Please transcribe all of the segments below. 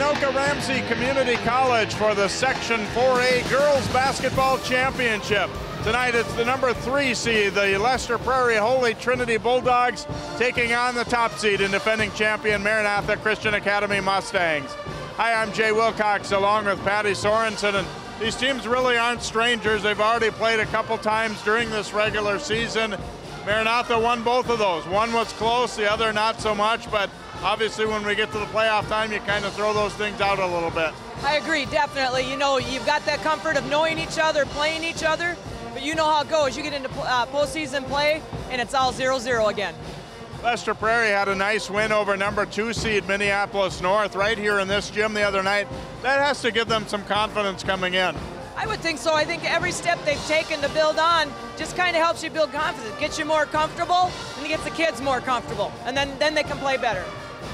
Anoka Ramsey Community College for the Section 4A Girls Basketball Championship. Tonight it's the number three seed, the Lester Prairie Holy Trinity Bulldogs, taking on the top seed and defending champion Maranatha Christian Academy Mustangs. Hi, I'm Jay Wilcox along with Patty Sorensen, and these teams really aren't strangers. They've already played a couple times during this regular season. Maranatha won both of those. One was close, the other not so much, but obviously when we get to the playoff time, you kind of throw those things out a little bit. I agree, definitely. You know, you've got that comfort of knowing each other, playing each other, but you know how it goes. You get into uh, postseason play, and it's all 0-0 again. Lester Prairie had a nice win over number two seed Minneapolis North right here in this gym the other night. That has to give them some confidence coming in. I would think so. I think every step they've taken to build on just kind of helps you build confidence, gets you more comfortable, and it gets the kids more comfortable, and then, then they can play better.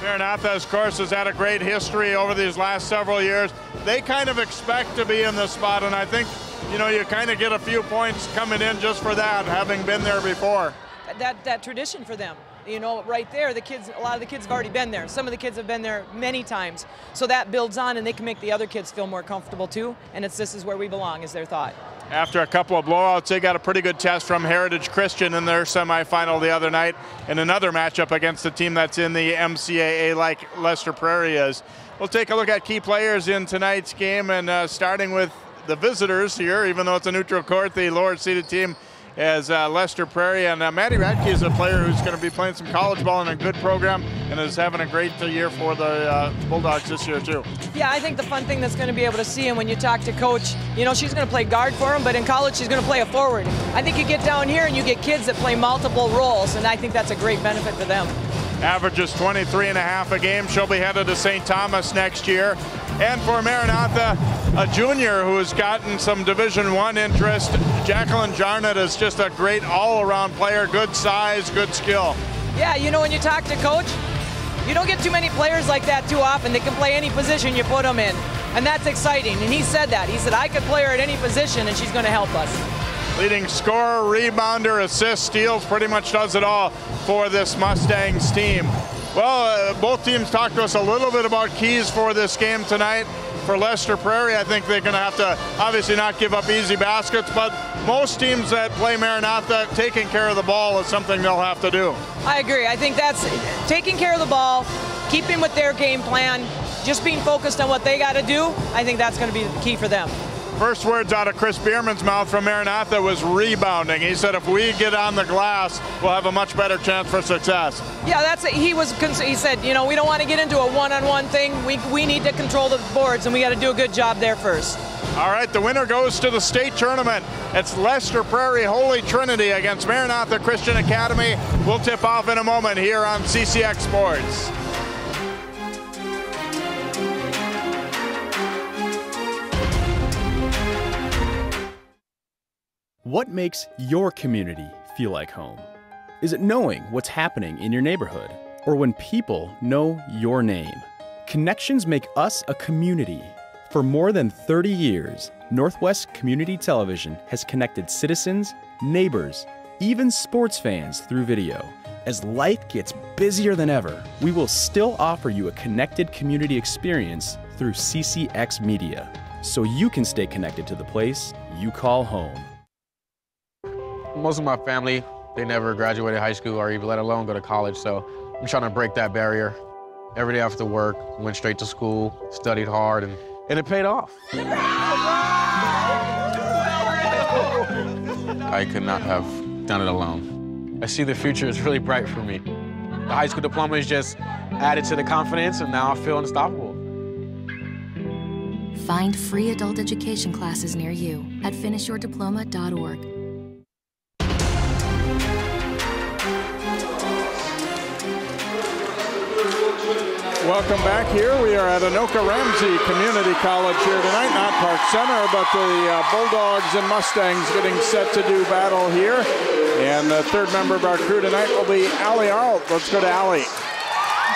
Maranatha, of course, has had a great history over these last several years. They kind of expect to be in this spot, and I think, you know, you kind of get a few points coming in just for that, having been there before. That, that tradition for them you know, right there, the kids, a lot of the kids have already been there. Some of the kids have been there many times. So that builds on and they can make the other kids feel more comfortable too. And it's this is where we belong is their thought. After a couple of blowouts, they got a pretty good test from Heritage Christian in their semifinal the other night and another matchup against the team that's in the MCAA like Lester Prairie is. We'll take a look at key players in tonight's game and uh, starting with the visitors here, even though it's a neutral court, the lower seeded team as uh, Lester Prairie. And uh, Maddie Radke is a player who's going to be playing some college ball in a good program and is having a great year for the uh, Bulldogs this year, too. Yeah, I think the fun thing that's going to be able to see him when you talk to Coach, you know, she's going to play guard for him, but in college she's going to play a forward. I think you get down here and you get kids that play multiple roles, and I think that's a great benefit for them. Averages 23 and a half a game. She'll be headed to St. Thomas next year. And for Maranatha, a junior who has gotten some Division One interest, Jacqueline Jarnett is just a great all-around player, good size, good skill. Yeah, you know when you talk to coach, you don't get too many players like that too often. They can play any position you put them in, and that's exciting. And he said that. He said, I could play her at any position, and she's going to help us. Leading scorer, rebounder, assist, steals, pretty much does it all for this Mustangs team. Well, uh, both teams talked to us a little bit about keys for this game tonight. For Lester Prairie, I think they're going to have to obviously not give up easy baskets, but most teams that play Maranatha, taking care of the ball is something they'll have to do. I agree. I think that's taking care of the ball, keeping with their game plan, just being focused on what they got to do. I think that's going to be the key for them. First words out of Chris Bierman's mouth from Maranatha was rebounding. He said, if we get on the glass, we'll have a much better chance for success. Yeah, that's it. He was. He said, you know, we don't want to get into a one-on-one thing. We we need to control the boards, and we got to do a good job there first. All right, the winner goes to the state tournament. It's Lester Prairie Holy Trinity against Maranatha Christian Academy. We'll tip off in a moment here on CCX Sports. What makes your community feel like home? Is it knowing what's happening in your neighborhood? Or when people know your name? Connections make us a community. For more than 30 years, Northwest Community Television has connected citizens, neighbors, even sports fans through video. As life gets busier than ever, we will still offer you a connected community experience through CCX Media, so you can stay connected to the place you call home. Most of my family, they never graduated high school or even let alone go to college, so I'm trying to break that barrier. Every day after work, went straight to school, studied hard, and, and it paid off. I could not have done it alone. I see the future is really bright for me. The high school diploma is just added to the confidence, and now I feel unstoppable. Find free adult education classes near you at finishyourdiploma.org. Welcome back here. We are at Anoka Ramsey Community College here tonight, not Park Center, but the uh, Bulldogs and Mustangs getting set to do battle here. And the third member of our crew tonight will be Allie Arlt. Let's go to Allie.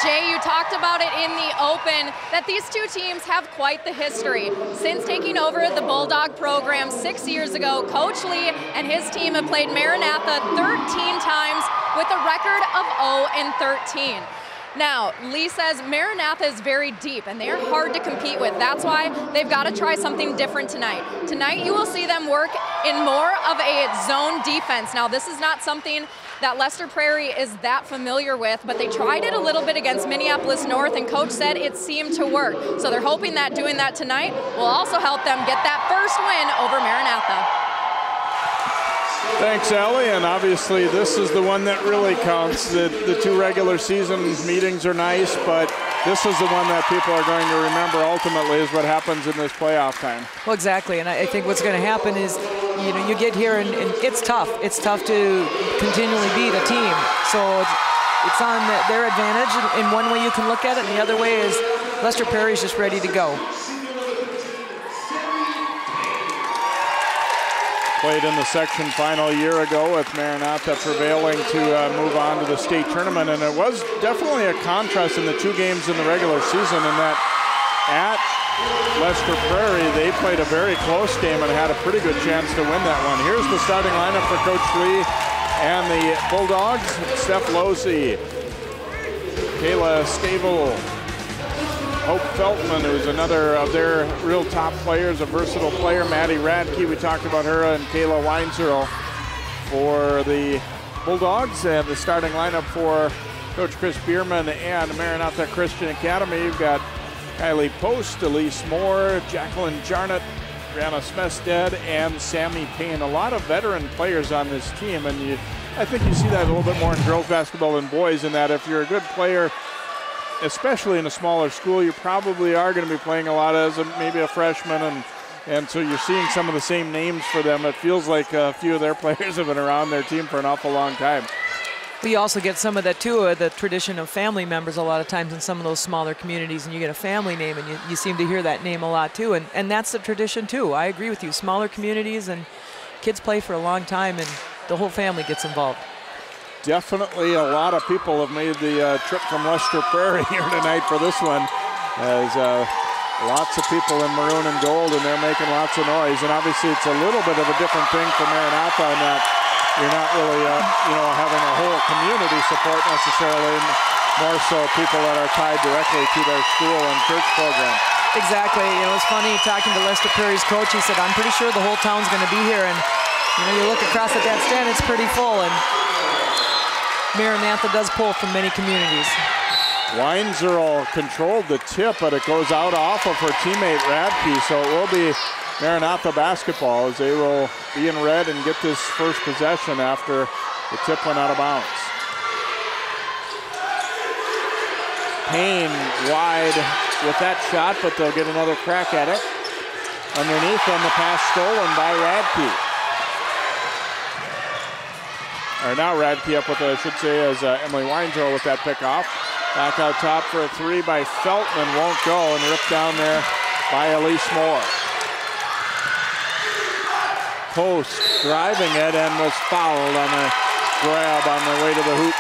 Jay, you talked about it in the open that these two teams have quite the history. Since taking over the Bulldog program six years ago, Coach Lee and his team have played Maranatha 13 times with a record of 0 and 13. Now, Lee says Maranatha is very deep and they are hard to compete with. That's why they've got to try something different tonight. Tonight, you will see them work in more of a zone defense. Now, this is not something that Lester Prairie is that familiar with, but they tried it a little bit against Minneapolis North, and coach said it seemed to work. So they're hoping that doing that tonight will also help them get that first win over Maranatha. Thanks, Ellie. And obviously, this is the one that really counts. The, the two regular season meetings are nice, but this is the one that people are going to remember ultimately is what happens in this playoff time. Well, exactly. And I think what's going to happen is, you know, you get here and, and it's tough. It's tough to continually beat a team. So it's, it's on their advantage in one way you can look at it, and the other way is Lester Prairie's just ready to go. Played in the section final a year ago with Maranatha prevailing to uh, move on to the state tournament. And it was definitely a contrast in the two games in the regular season in that at Lester Prairie, they played a very close game and had a pretty good chance to win that one. Here's the starting lineup for Coach Lee and the Bulldogs. Steph Losey, Kayla Stavel, Hope Feltman, who's another of their real top players, a versatile player. Maddie Radke, we talked about her, and Kayla Weinzerl for the Bulldogs. And the starting lineup for Coach Chris Bierman and Maranatha Christian Academy. You've got Kylie Post, Elise Moore, Jacqueline Jarnett, Brianna Smestead, and Sammy Payne. A lot of veteran players on this team, and you, I think you see that a little bit more in girls basketball than boys. In that, if you're a good player especially in a smaller school, you probably are going to be playing a lot as a, maybe a freshman, and and so you're seeing some of the same names for them. It feels like a few of their players have been around their team for an awful long time. We also get some of that too, uh, the tradition of family members a lot of times in some of those smaller communities, and you get a family name, and you, you seem to hear that name a lot too, and, and that's the tradition too. I agree with you. Smaller communities and kids play for a long time, and the whole family gets involved definitely a lot of people have made the uh, trip from Lester Prairie here tonight for this one. As uh, lots of people in maroon and gold, and they're making lots of noise. And obviously, it's a little bit of a different thing for Maranatha in that you're not really, uh, you know, having a whole community support necessarily. More so, people that are tied directly to their school and church program. Exactly. You know, it's funny talking to Lester Prairie's coach. He said, "I'm pretty sure the whole town's going to be here." And you know, you look across at that stand; it's pretty full. And Maranatha does pull from many communities. Weinzerl controlled the tip, but it goes out off of her teammate Radke, so it will be Maranatha basketball as they will be in red and get this first possession after the tip went out of bounds. Payne wide with that shot, but they'll get another crack at it. Underneath on the pass stolen by Radke or now Radke up with, I should say, as uh, Emily Weinzerl with that pick off. Back out top for a three by Feltman, won't go, and ripped down there by Elise Moore. Post driving it and was fouled on a grab on the way to the hoop.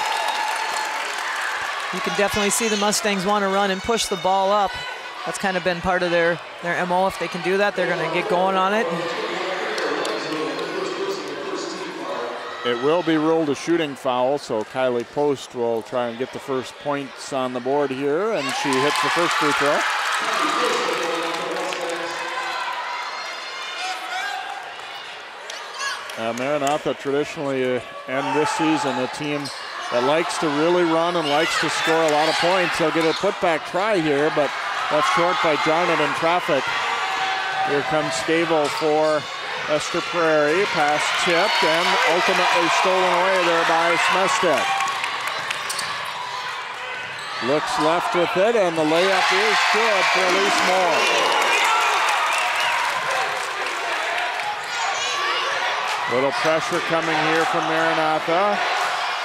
You can definitely see the Mustangs want to run and push the ball up. That's kind of been part of their, their MO. If they can do that, they're going to get going on it. It will be ruled a shooting foul, so Kylie Post will try and get the first points on the board here, and she hits the first free throw. Uh, Maranatha traditionally uh, and this season a team that likes to really run and likes to score a lot of points. They'll get a putback try here, but that's short by Jarnett in traffic. Here comes Stable for Lester Prairie, pass tipped and ultimately stolen away there by Smestead. Looks left with it, and the layup is good for Elise Moore. Little pressure coming here from Maranatha.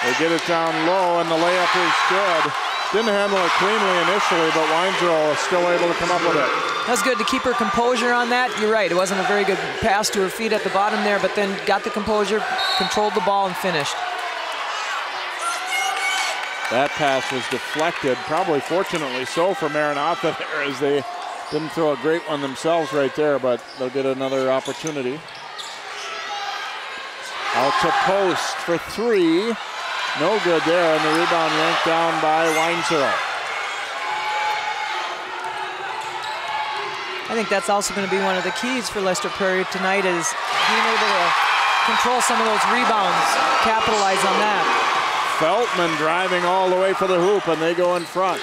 They get it down low, and the layup is good. Didn't handle it cleanly initially, but Weinzerl is still able to come up with it. That's good to keep her composure on that. You're right, it wasn't a very good pass to her feet at the bottom there, but then got the composure, controlled the ball, and finished. That pass was deflected, probably fortunately so for Maranatha there, as they didn't throw a great one themselves right there, but they'll get another opportunity. Out to post for three. No good there, and the rebound yanked down by Weinzierl. I think that's also going to be one of the keys for Lester Prairie tonight is being able to control some of those rebounds, capitalize on that. Feltman driving all the way for the hoop, and they go in front.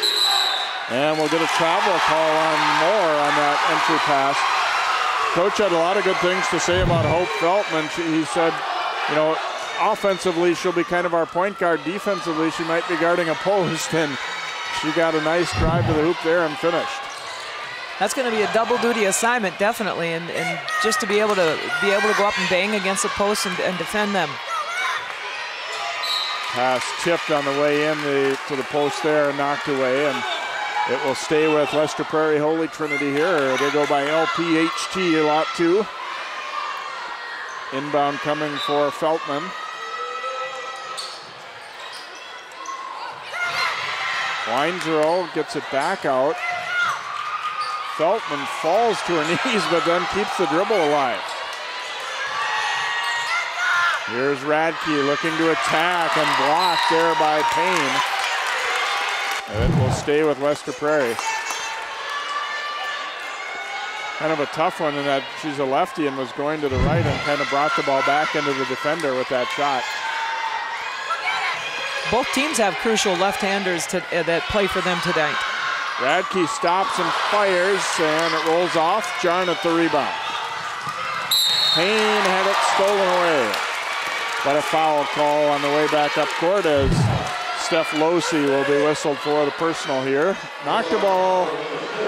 And we'll get a travel call on Moore on that entry pass. Coach had a lot of good things to say about Hope Feltman. He said, you know, offensively she'll be kind of our point guard. Defensively she might be guarding a post, and she got a nice drive to the hoop there and finished that's going to be a double duty assignment, definitely, and, and just to be able to be able to go up and bang against the post and, and defend them. Pass tipped on the way in the, to the post there and knocked away, and it will stay with Lester Prairie Holy Trinity here. They go by LPHT a lot too. Inbound coming for Feltman. Weinzierl gets it back out. Feltman falls to her knees, but then keeps the dribble alive. Here's Radke looking to attack and blocked there by Payne. And it will stay with Lester Prairie. Kind of a tough one in that she's a lefty and was going to the right and kind of brought the ball back into the defender with that shot. Both teams have crucial left-handers uh, that play for them tonight. Radke stops and fires, and it rolls off. Jarnett the rebound. Payne had it stolen away. But a foul call on the way back up court as Steph Losey will be whistled for the personal here. Knocked the ball,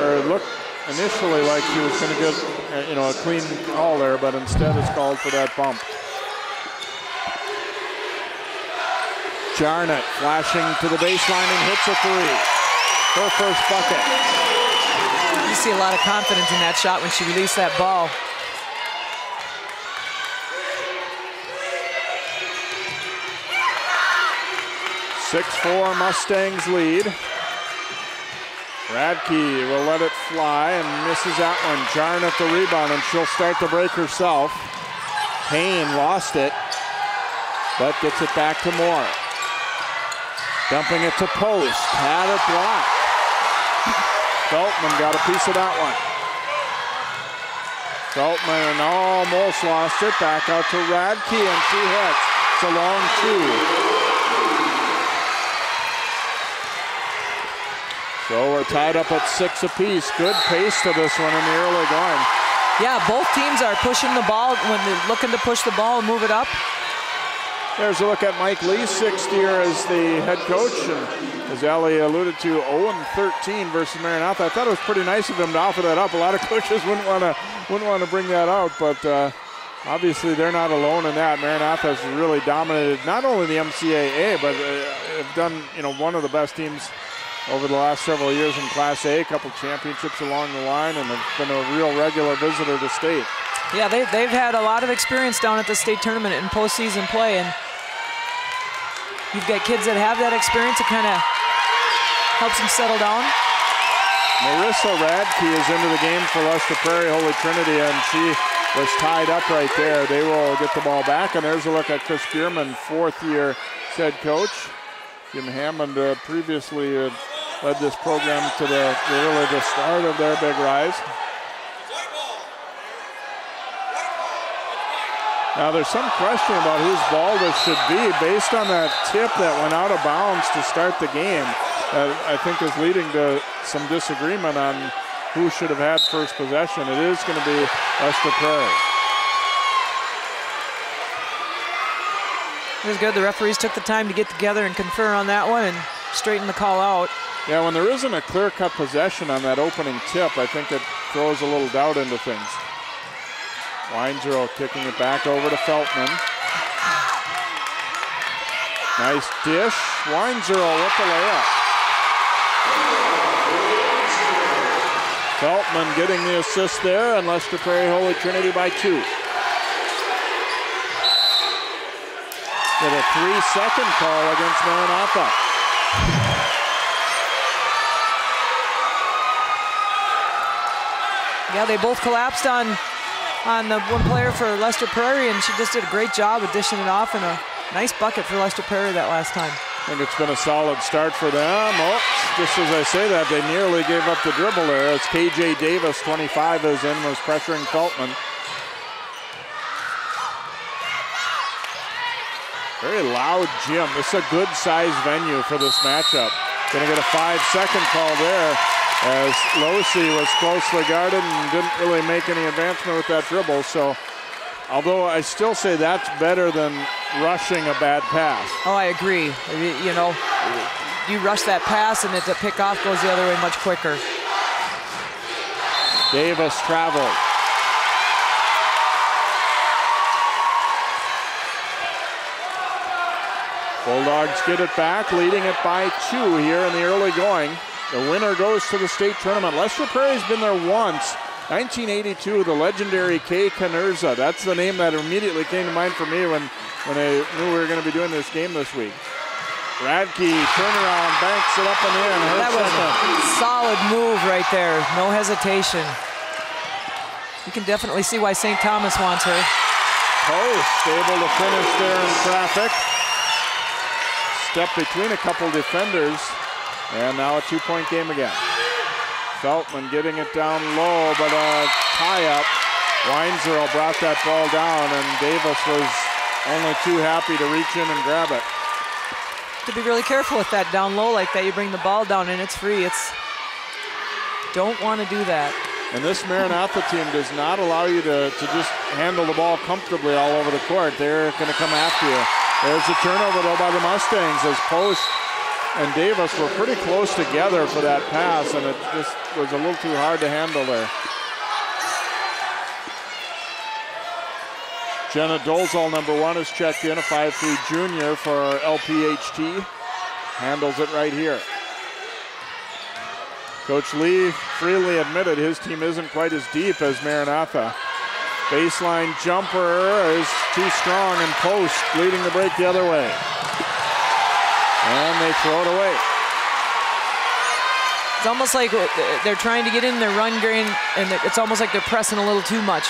or looked initially like he was going to get uh, you know, a clean call there, but instead it's called for that bump. Jarnett flashing to the baseline and hits a three her first bucket. You see a lot of confidence in that shot when she released that ball. Six-four Mustangs lead. Radke will let it fly and misses that one. Jarnett the rebound, and she'll start the break herself. Payne lost it, but gets it back to Moore. Dumping it to post. Had it blocked. Feltman got a piece of that one. Feltman almost lost it. Back out to Radke, and she hits. It's a long two. So we're tied up at six apiece. Good pace to this one in the early going. Yeah, both teams are pushing the ball when they're looking to push the ball and move it up. There's a look at Mike Lee, sixth year as the head coach. And as Allie alluded to, 0-13 versus Maranatha. I thought it was pretty nice of him to offer that up. A lot of coaches wouldn't want to wouldn't want to bring that out, but uh, obviously they're not alone in that. Maranatha has really dominated not only the MCAA, but uh, have done you know one of the best teams over the last several years in Class A. A couple championships along the line, and have been a real regular visitor to state. Yeah, they, they've had a lot of experience down at the state tournament in postseason play, and you've got kids that have that experience. It kind of helps them settle down. Marissa Radke is into the game for Lester Prairie Holy Trinity, and she was tied up right there. They will get the ball back, and there's a look at Chris Bierman, fourth-year head coach. Jim Hammond uh, previously uh, led this program to the really the start of their big rise. Now there's some question about whose ball this should be based on that tip that went out of bounds to start the game. That I think is leading to some disagreement on who should have had first possession. It is going to be Lester Prairie. It was good. The referees took the time to get together and confer on that one and straighten the call out. Yeah, when there isn't a clear-cut possession on that opening tip, I think it throws a little doubt into things. Weinzierl kicking it back over to Feltman. Nice dish. Weinzierl with the layup. Feltman getting the assist there, and Lester Prairie Holy Trinity by two. With a three-second call against Maranatha. Yeah, they both collapsed on on the one player for Lester Prairie, and she just did a great job of dishing it off in a Nice bucket for Lester Prairie that last time. I think it's been a solid start for them. Oh, just as I say that, they nearly gave up the dribble there as KJ Davis, 25, is in, was pressuring Feltman. Very loud gym. Is a good sized venue for this matchup. Gonna get a five second call there as Losey was closely guarded and didn't really make any advancement with that dribble. So although I still say that's better than rushing a bad pass. Oh, I agree. You know, you rush that pass and the pickoff goes the other way much quicker. Davis traveled. Bulldogs get it back, leading it by two here in the early going. The winner goes to the state tournament. Lester Prairie's been there once. 1982, the legendary Kay Canerza. That's the name that immediately came to mind for me when, when I knew we were going to be doing this game this week. Radke turnaround, banks it up and in. that was a solid move right there. No hesitation. You can definitely see why St. Thomas wants her. Post able to finish there in traffic. Step between a couple defenders. And now a two-point game again. Feltman getting it down low, but a tie-up. Weinzierl brought that ball down, and Davis was only too happy to reach in and grab it. To be really careful with that down low like that. You bring the ball down and it's free. It's don't want to do that. And this Maranatha team does not allow you to, to just handle the ball comfortably all over the court. They're going to come after you. There's a turnover though by the Mustangs as Post and Davis were pretty close together for that pass, and it just was a little too hard to handle there. Jenna Dolezal, number one, is checked in, a 5'3 junior for LPHT. Handles it right here. Coach Lee freely admitted his team isn't quite as deep as Maranatha. Baseline jumper is too strong and post leading the break the other way. And they throw it away. It's almost like they're trying to get in their run game, and it's almost like they're pressing a little too much.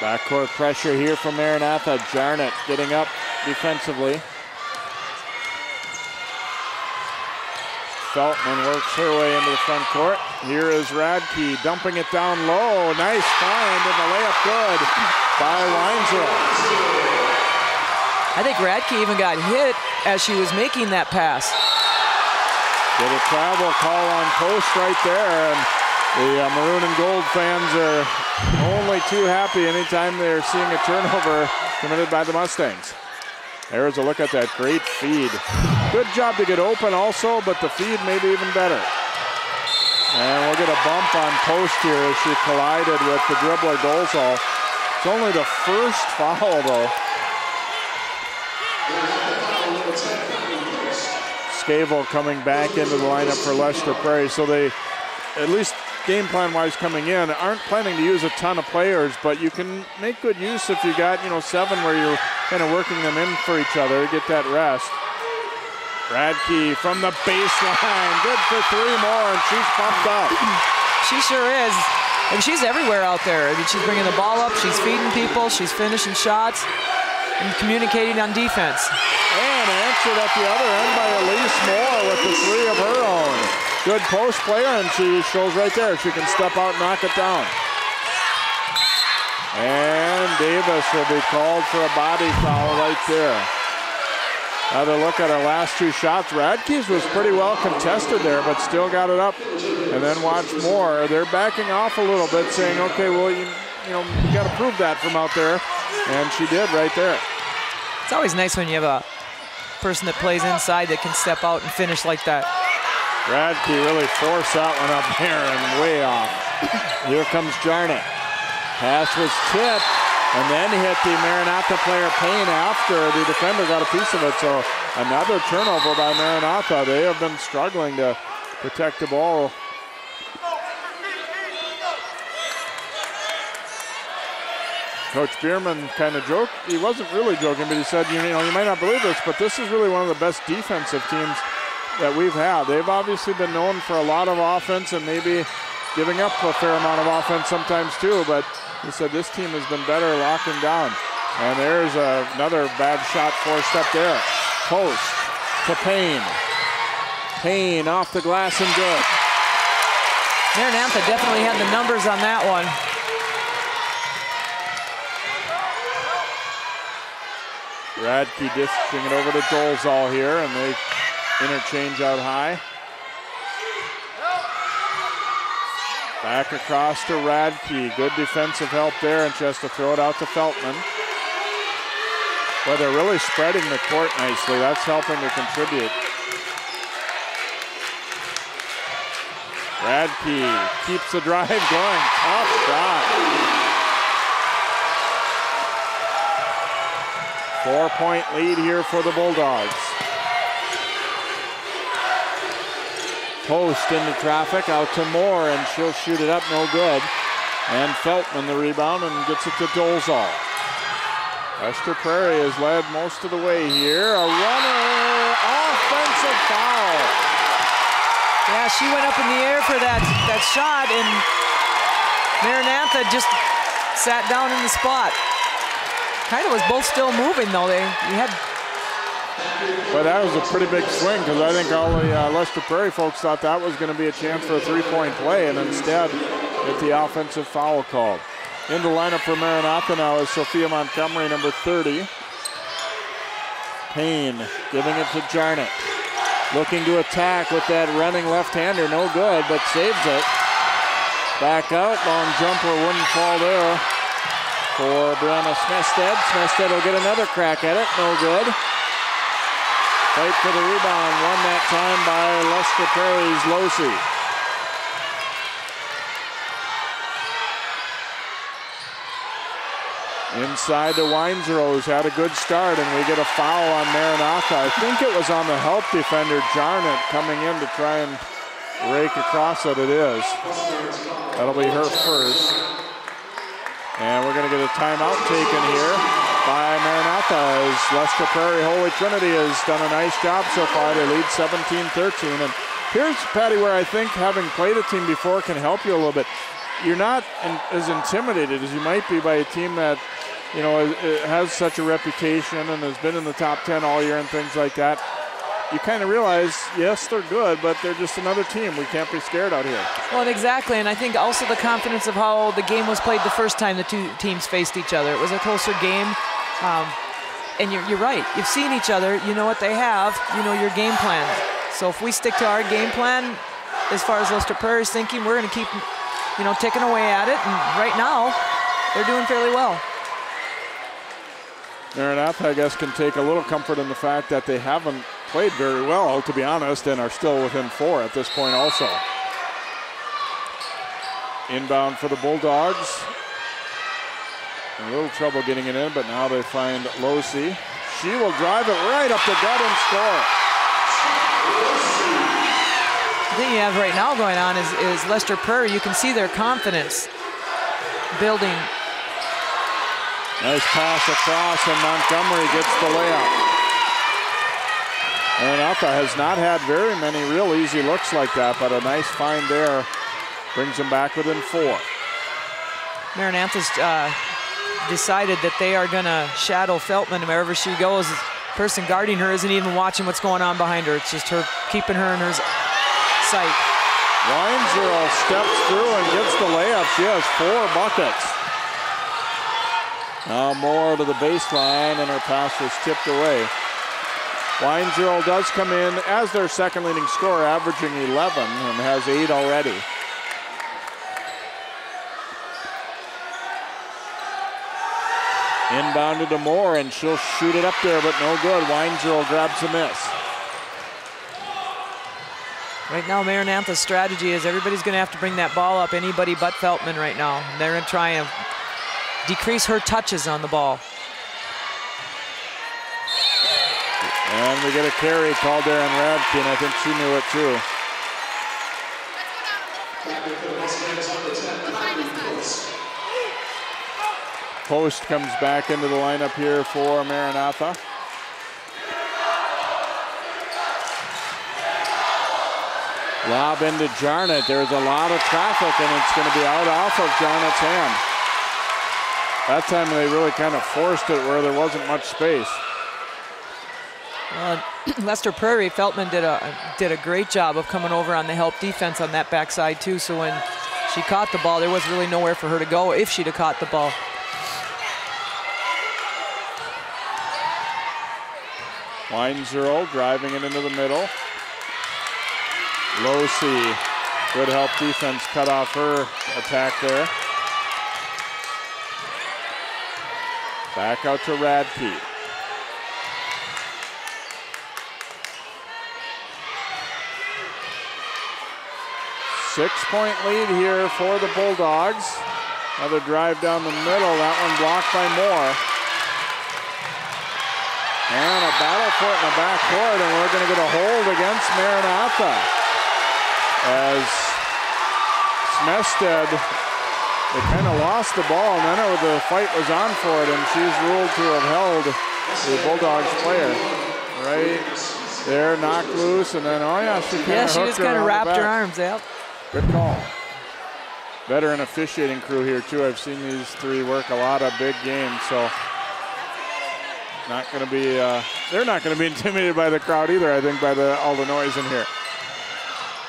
Backcourt pressure here from Maranatha. Jarnett getting up defensively. Feltman works her way into the front court. Here is Radke dumping it down low. Nice find and the layup good by Weinzierl. I think Radke even got hit as she was making that pass. Get a travel call on post right there. And the uh, maroon and gold fans are only too happy anytime they're seeing a turnover committed by the Mustangs. There's a look at that great feed. Good job to get open also, but the feed maybe even better. And we'll get a bump on post here as she collided with the dribbler Dolezal. It's only the first foul though. Scavel coming back into the lineup for Lester Prairie. So they, at least game plan wise coming in, aren't planning to use a ton of players, but you can make good use if you got, you know, seven where you're kind of working them in for each other, to get that rest. Radke from the baseline, good for three more, and she's pumped up. She sure is. And she's everywhere out there. I mean, she's bringing the ball up, she's feeding people, she's finishing shots, and communicating on defense. And answered at the other end by Elise Moore with the three of her own. Good post player, and she shows right there. She can step out and knock it down. And Davis will be called for a body foul right there. Another look at our last two shots. Radke's was pretty well contested there, but still got it up. And then watch Moore. They're backing off a little bit, saying, okay, well, you, you know, you got to prove that from out there. And she did right there. It's always nice when you have a person that plays inside that can step out and finish like that. Radke really forced that one up here and way off. Here comes Jarnett. Pass was tipped and then hit the Maranatha player Payne after the defender got a piece of it. So another turnover by Maranatha. They have been struggling to protect the ball. Coach Bierman kind of joked. He wasn't really joking, but he said, you know, you might not believe this, but this is really one of the best defensive teams that we've had. They've obviously been known for a lot of offense and maybe giving up a fair amount of offense sometimes too, but he said this team has been better locking down. And there's another bad shot forced up there. Post to Payne. Payne off the glass and good. Maranatha definitely had the numbers on that one. Radke dishing it over to Dolezal here, and they interchange out high. Back across to Radke. Good defensive help there, and just to throw it out to Feltman. Well, they're really spreading the court nicely. That's helping to contribute. Radke keeps the drive going. Tough shot. Four point lead here for the Bulldogs. Post into traffic, out to Moore, and she'll shoot it up, no good. And Feltman the rebound and gets it to Dolezal. Lester Prairie has led most of the way here. A runner, offensive foul. Yeah, she went up in the air for that, that shot, and Maranatha just sat down in the spot kind of was both still moving though. They had. But that was a pretty big swing because I think all the uh, Lester Prairie folks thought that was going to be a chance for a three-point play, and instead, get the offensive foul called. In the lineup for Maranatha now is Sophia Montgomery, number 30. Payne giving it to Jarnett. Looking to attack with that running left-hander, no good, but saves it. Back out, long jumper wouldn't fall there for Brianna Smestead. Smestead will get another crack at it. No good. Fight for the rebound. Won that time by Lester Prairie's Losey. Inside the who's had a good start, and we get a foul on Maranatha. I think it was on the help defender, Jarnett, coming in to try and rake across it. It is. That'll be her first. And we're going to get a timeout taken here by Maranatha as Lester Prairie Holy Trinity has done a nice job so far. They lead 17-13. And here's, Patty, where I think having played a team before can help you a little bit. You're not in, as intimidated as you might be by a team that, you know, has such a reputation and has been in the top 10 all year and things like that you kind of realize, yes, they're good, but they're just another team. We can't be scared out here. Well, exactly, and I think also the confidence of how the game was played the first time the two teams faced each other. It was a closer game, um, and you're, you're right. You've seen each other. You know what they have. You know your game plan. So if we stick to our game plan, as far as Lester Prairie is thinking, we're going to keep, you know, ticking away at it. And right now, they're doing fairly well. Maranatha, I guess, can take a little comfort in the fact that they haven't played very well, to be honest, and are still within four at this point also. Inbound for the Bulldogs. A little trouble getting it in, but now they find Losey. She will drive it right up the gut and score. The thing you have right now going on is, is Lester Prairie. You can see their confidence building. Nice pass across, and Montgomery gets the layup. Maranatha has not had very many real easy looks like that, but a nice find there brings them back within four. Maranatha's uh, decided that they are going to shadow Feltman wherever she goes. The person guarding her isn't even watching what's going on behind her. It's just her keeping her in her sight. Weinzierl steps through and gets the layup. She has four buckets. Now Moore to the baseline, and her pass was tipped away. Weinzierl does come in as their second leading scorer, averaging 11 and has eight already. Inbounded to Moore, and she'll shoot it up there, but no good. Weinzierl grabs a miss. Right now, Maranatha's strategy is everybody's going to have to bring that ball up, anybody but Feltman right now. They're going to try and decrease her touches on the ball. And we get a carry called there on Radke, and I think she knew it too. Post comes back into the lineup here for Maranatha. Lob into Jarnett. There's a lot of traffic, and it's going to be out off of Jarnett's hand. That time they really kind of forced it where there wasn't much space. Uh, Lester Prairie, Feltman did a did a great job of coming over on the help defense on that backside too. So when she caught the ball, there was really nowhere for her to go if she'd have caught the ball. Weinzierl driving it into the middle. Losey, good help defense cut off her attack there. Back out to Radke. Six point lead here for the Bulldogs. Another drive down the middle, that one blocked by Moore. And a battle for it in the back court, and we're going to get a hold against Maranatha. As Smested, they kind of lost the ball, and then it, the fight was on for it, and she's ruled to have held the Bulldogs player. Right there, knocked loose, and then, oh yeah, she kind yeah, she just kind of wrapped her arms out. Good call. Veteran officiating crew here too. I've seen these three work a lot of big games, so not going to be. Uh, they're not going to be intimidated by the crowd either. I think by the all the noise in here.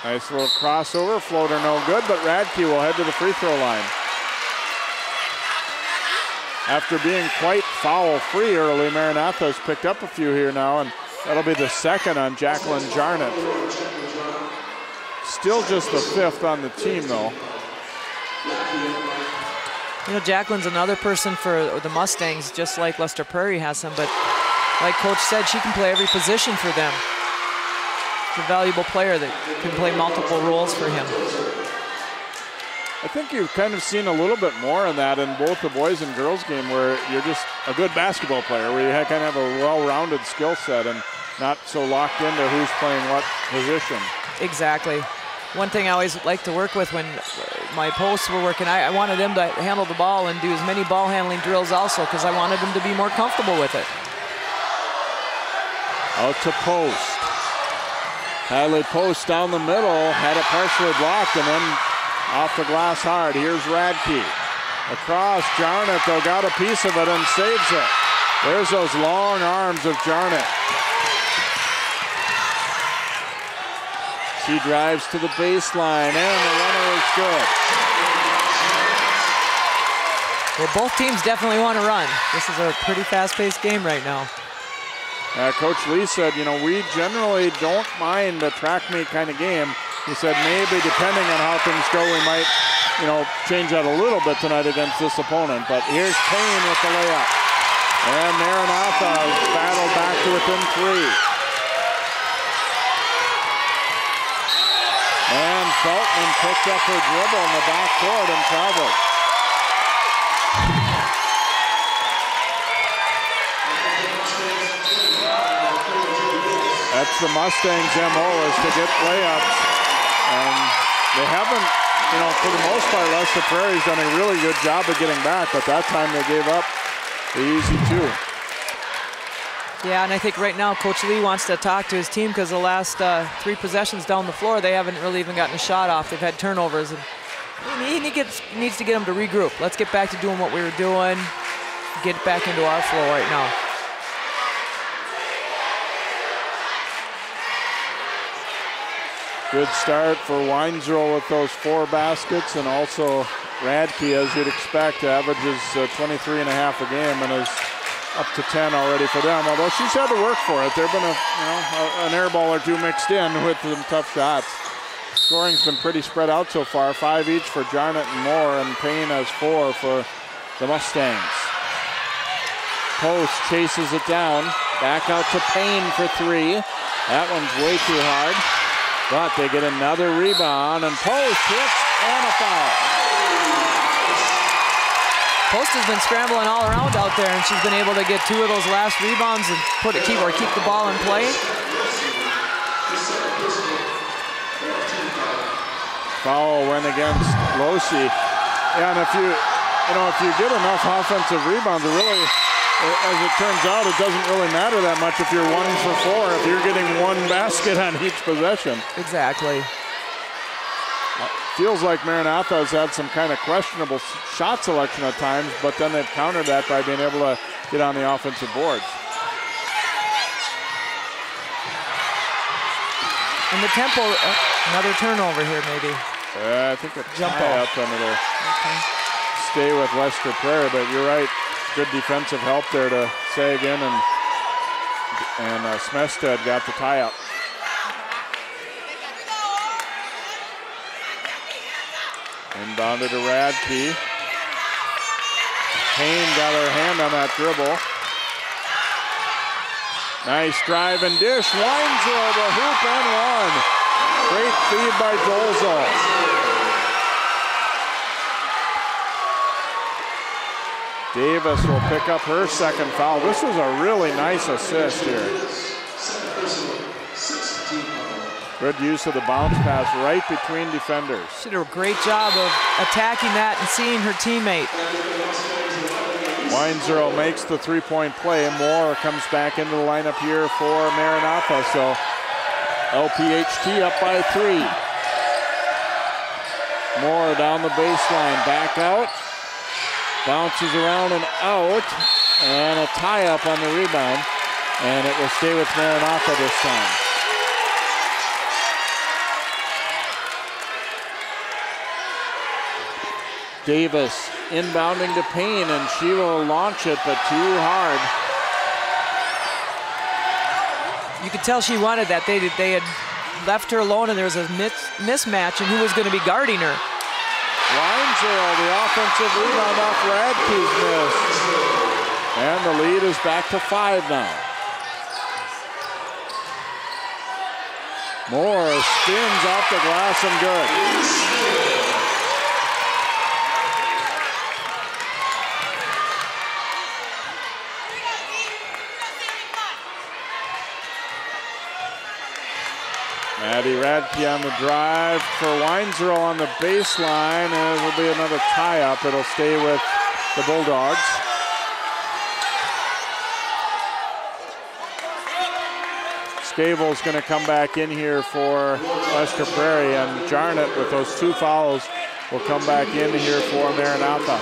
Nice little crossover, floater no good, but Radke will head to the free throw line. After being quite foul free early, Maranatha's picked up a few here now, and that'll be the second on Jacqueline Jarnett. Still just the fifth on the team, though. You know, Jacqueline's another person for the Mustangs, just like Lester Prairie has some, but like Coach said, she can play every position for them. She's a valuable player that can play multiple roles for him. I think you've kind of seen a little bit more of that in both the boys and girls game where you're just a good basketball player, where you kind of have a well-rounded skill set and not so locked into who's playing what position. Exactly one thing I always like to work with when my posts were working, I, I, wanted them to handle the ball and do as many ball handling drills also because I wanted them to be more comfortable with it. Out to post. Kylie Post down the middle, had it partially blocked and then off the glass hard. Here's Radke. Across, Jarnett though got a piece of it and saves it. There's those long arms of Jarnett. She drives to the baseline, and the runner is good. Well, both teams definitely want to run. This is a pretty fast-paced game right now. Uh, Coach Lee said, you know, we generally don't mind a track meet kind of game. He said maybe depending on how things go, we might, you know, change that a little bit tonight against this opponent. But here's Payne with the layup. And Maranatha battled back to within three. And Feltman picked up her dribble in the back court and traveled. That's the Mustangs' MO is to get layups. And they haven't, you know, for the most part, Lester Prairie's done a really good job of getting back, but that time they gave up the easy two. Yeah, and I think right now Coach Lee wants to talk to his team because the last uh, three possessions down the floor, they haven't really even gotten a shot off. They've had turnovers. And he gets, needs to get them to regroup. Let's get back to doing what we were doing, get back into our flow right now. Good start for Weinzierl with those four baskets and also Radke, as you'd expect, averages uh, 23 and a half a game and is up to 10 already for them. Although she's had to work for it. There've been a you know an air ball or two mixed in with some tough shots. Scoring's been pretty spread out so far. Five each for Jarnett and Moore, and Payne has four for the Mustangs. Post chases it down. Back out to Payne for three. That one's way too hard. But they get another rebound, and Post hits and a foul. Post has been scrambling all around out there, and she's been able to get two of those last rebounds and put it keep or keep the ball in play. Foul went against Losey. Yeah, and if you, you know, if you get enough offensive rebounds, it really, as it turns out, it doesn't really matter that much if you're one for four, if you're getting one basket on each possession. Exactly. Feels like Maranatha has had some kind of questionable shot selection at times, but then they've countered that by being able to get on the offensive boards. And the tempo, uh, another turnover here maybe. Uh, I think a Jump up and it'll Okay. stay with Lester Prairie, but you're right. Good defensive help there to Sagan and and uh, Smestad got the tie up. Inbounded to Radke. Payne got her hand on that dribble. Nice drive and dish. Weinzierl the hoop and one. Great feed by Dolezal. Davis will pick up her second foul. This was a really nice assist here. Good use of the bounce pass right between defenders. She did a great job of attacking that and seeing her teammate. Weinzierl makes the three-point play. Moore comes back into the lineup here for Maranatha. So LPHT up by three. Moore down the baseline, back out. Bounces around and out. And a tie up on the rebound. And it will stay with Maranatha this time. Davis inbounding to Payne, and she will launch it, but too hard. You could tell she wanted that. They they had left her alone, and there was a mis- mismatch, and who was going to be guarding her? Weinzierl, the offensive rebound off Radke's miss. And the lead is back to five now. Moore spins off the glass and good. Maddie Radke on the drive for Weinzierl on the baseline, and it'll be another tie-up. It'll stay with the Bulldogs. Scable's going to come back in here for Lester Prairie, and Jarnett with those two fouls will come back in here for Maranatha.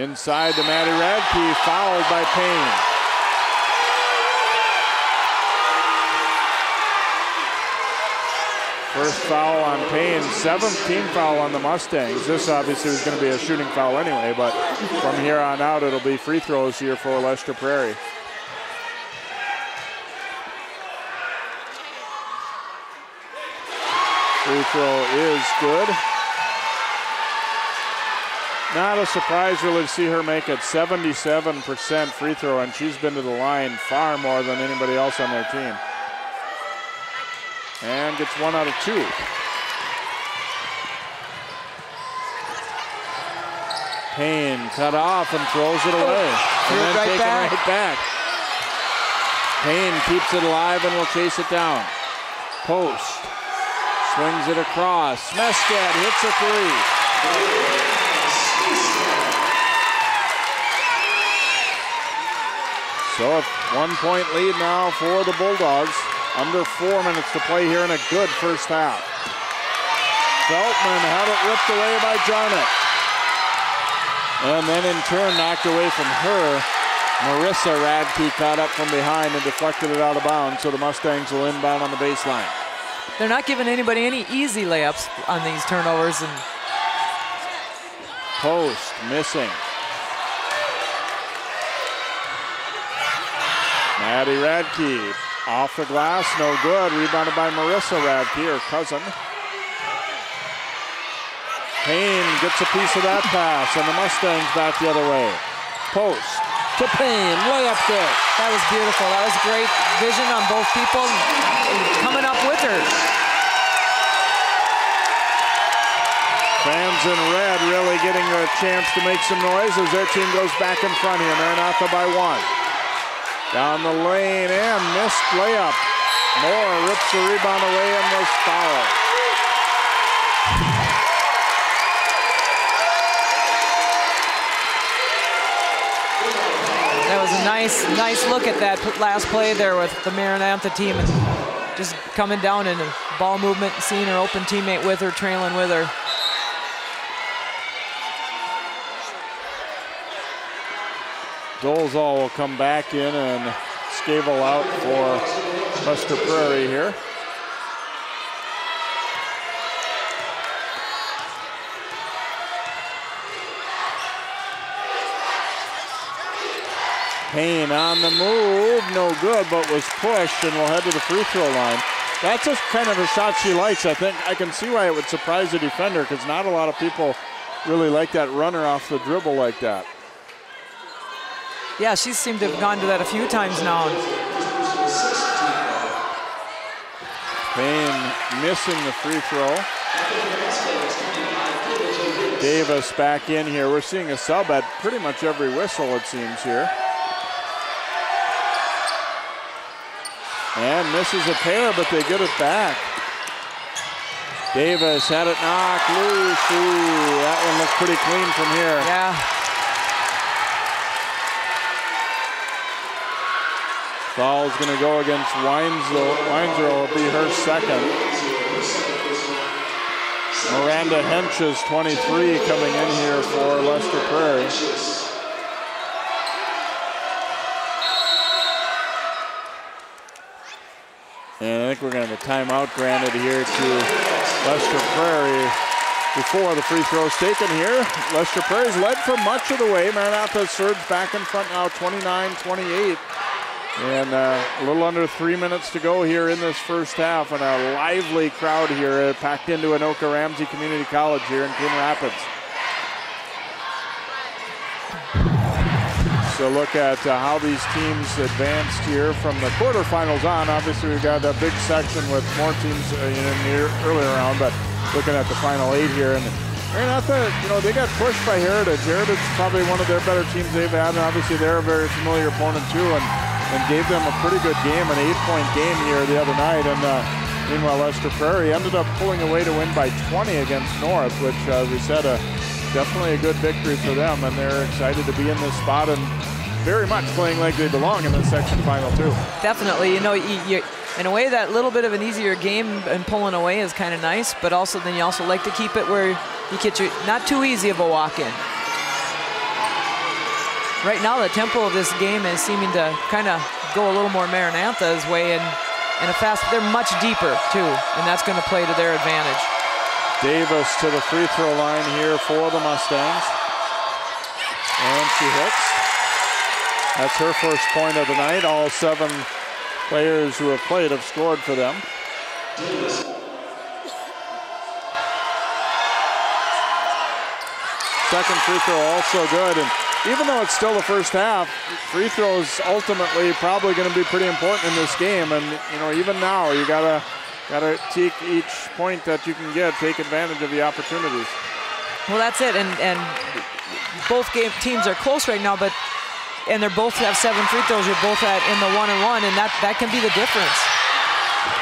Inside to Maddie Radke, fouled by Payne. First foul on Payne, seventh team foul on the Mustangs. This obviously was going to be a shooting foul anyway, but from here on out, it'll be free throws here for Lester Prairie. Free throw is good. Not a surprise really to see her make it 77% free throw, and she's been to the line far more than anybody else on their team. And gets one out of two. Payne cut off and throws it away. Oh, threw and then right taken back. right back. Payne keeps it alive and will chase it down. Post. Swings it across. Smestad hits a three. So a one point lead now for the Bulldogs. Under four minutes to play here in a good first half. Feltman had it ripped away by Jarnett. And then in turn knocked away from her. Marissa Radke caught up from behind and deflected it out of bounds, so the Mustangs will inbound on the baseline. They're not giving anybody any easy layups on these turnovers, and Post missing. Maddie Radke off the glass, no good. Rebounded by Marissa Radke, her cousin. Payne gets a piece of that pass, and the Mustangs back the other way. Post to Payne, layup there. that was beautiful. That was great vision on both people coming up with her. Fans in red really getting a chance to make some noise as their team goes back in front here. Maranatha by one. Down the lane and missed layup. Moore rips the rebound away and was fouled. That was a nice, nice look at that last play there with the Maranatha team. And just coming down in a ball movement, seeing her open teammate with her, trailing with her. Dolezal will come back in and Scable out for Lester Prairie here. Payne on the move, no good, but was pushed and will head to the free throw line. That's just kind of a shot she likes. I think I can see why it would surprise a defender because not a lot of people really like that runner off the dribble like that. Yeah, she seemed to have gone to that a few times now. Payne missing the free throw. Davis back in here. We're seeing a sub at pretty much every whistle, it seems here. And misses a pair, but they get it back. Davis had it knocked loose. Ooh, that one looks pretty clean from here. Yeah. Foul's going to go against Weinzierl. Weinzierl will be her second. Miranda Hench is 23, coming in here for Lester Prairie. And I think we're going to have a timeout granted here to Lester Prairie before the free throw is taken here. Lester Prairie's led for much of the way. Maranatha surged back in front now, 29-28. And uh, a little under three minutes to go here in this first half, and a lively crowd here uh, packed into Anoka Ramsey Community College here in Coon Rapids. So look at uh, how these teams advanced here from the quarterfinals on. Obviously, we've got a big section with more teams uh, in the earlier round, but looking at the final eight here. And you know, they got pushed by Heritage. Heritage is probably one of their better teams they've had, and obviously they're a very familiar opponent too, and, and gave them a pretty good game, an eight-point game here the other night. And uh, meanwhile, Lester Prairie ended up pulling away to win by 20 against North, which, uh, as we said, uh, definitely a good victory for them, and they're excited to be in this spot and very much playing like they belong in the section final too. Definitely, you know, you, you, in a way that little bit of an easier game and pulling away is kind of nice, but also then you also like to keep it where you get your not too easy of a walk in. Right now, the tempo of this game is seeming to kind of go a little more Maranatha's way and in a fast. They're much deeper too, and that's going to play to their advantage. Davis to the free throw line here for the Mustangs. And she hits. That's her first point of the night. All seven players who have played have scored for them. Second free throw also good. And even though it's still the first half, free throws ultimately probably going to be pretty important in this game. And you know, even now, you gotta gotta take each point that you can get, take advantage of the opportunities. Well, that's it. And and both game teams are close right now, but and they're both have seven free throws. You're both at in the one and one, and that that can be the difference.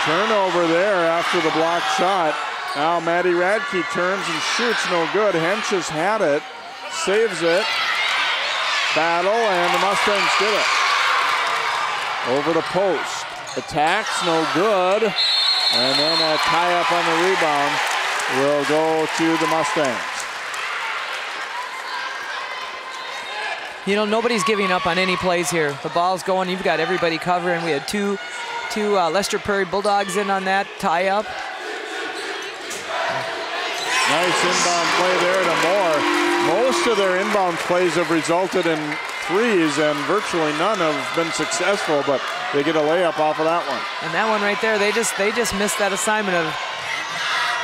Turnover there after the block shot. Now Maddie Radke turns and shoots, no good. Henches had it, saves it. Battle, and the Mustangs get it. Over the post. Attacks, no good. And then a tie up on the rebound will go to the Mustangs. You know, nobody's giving up on any plays here. The ball's going. You've got everybody covering. We had two, two uh, Lester Prairie Bulldogs in on that tie up. Nice inbound play there to Moore. Most of their inbound plays have resulted in threes, and virtually none have been successful. But they get a layup off of that one. And that one right there, they just they just missed that assignment of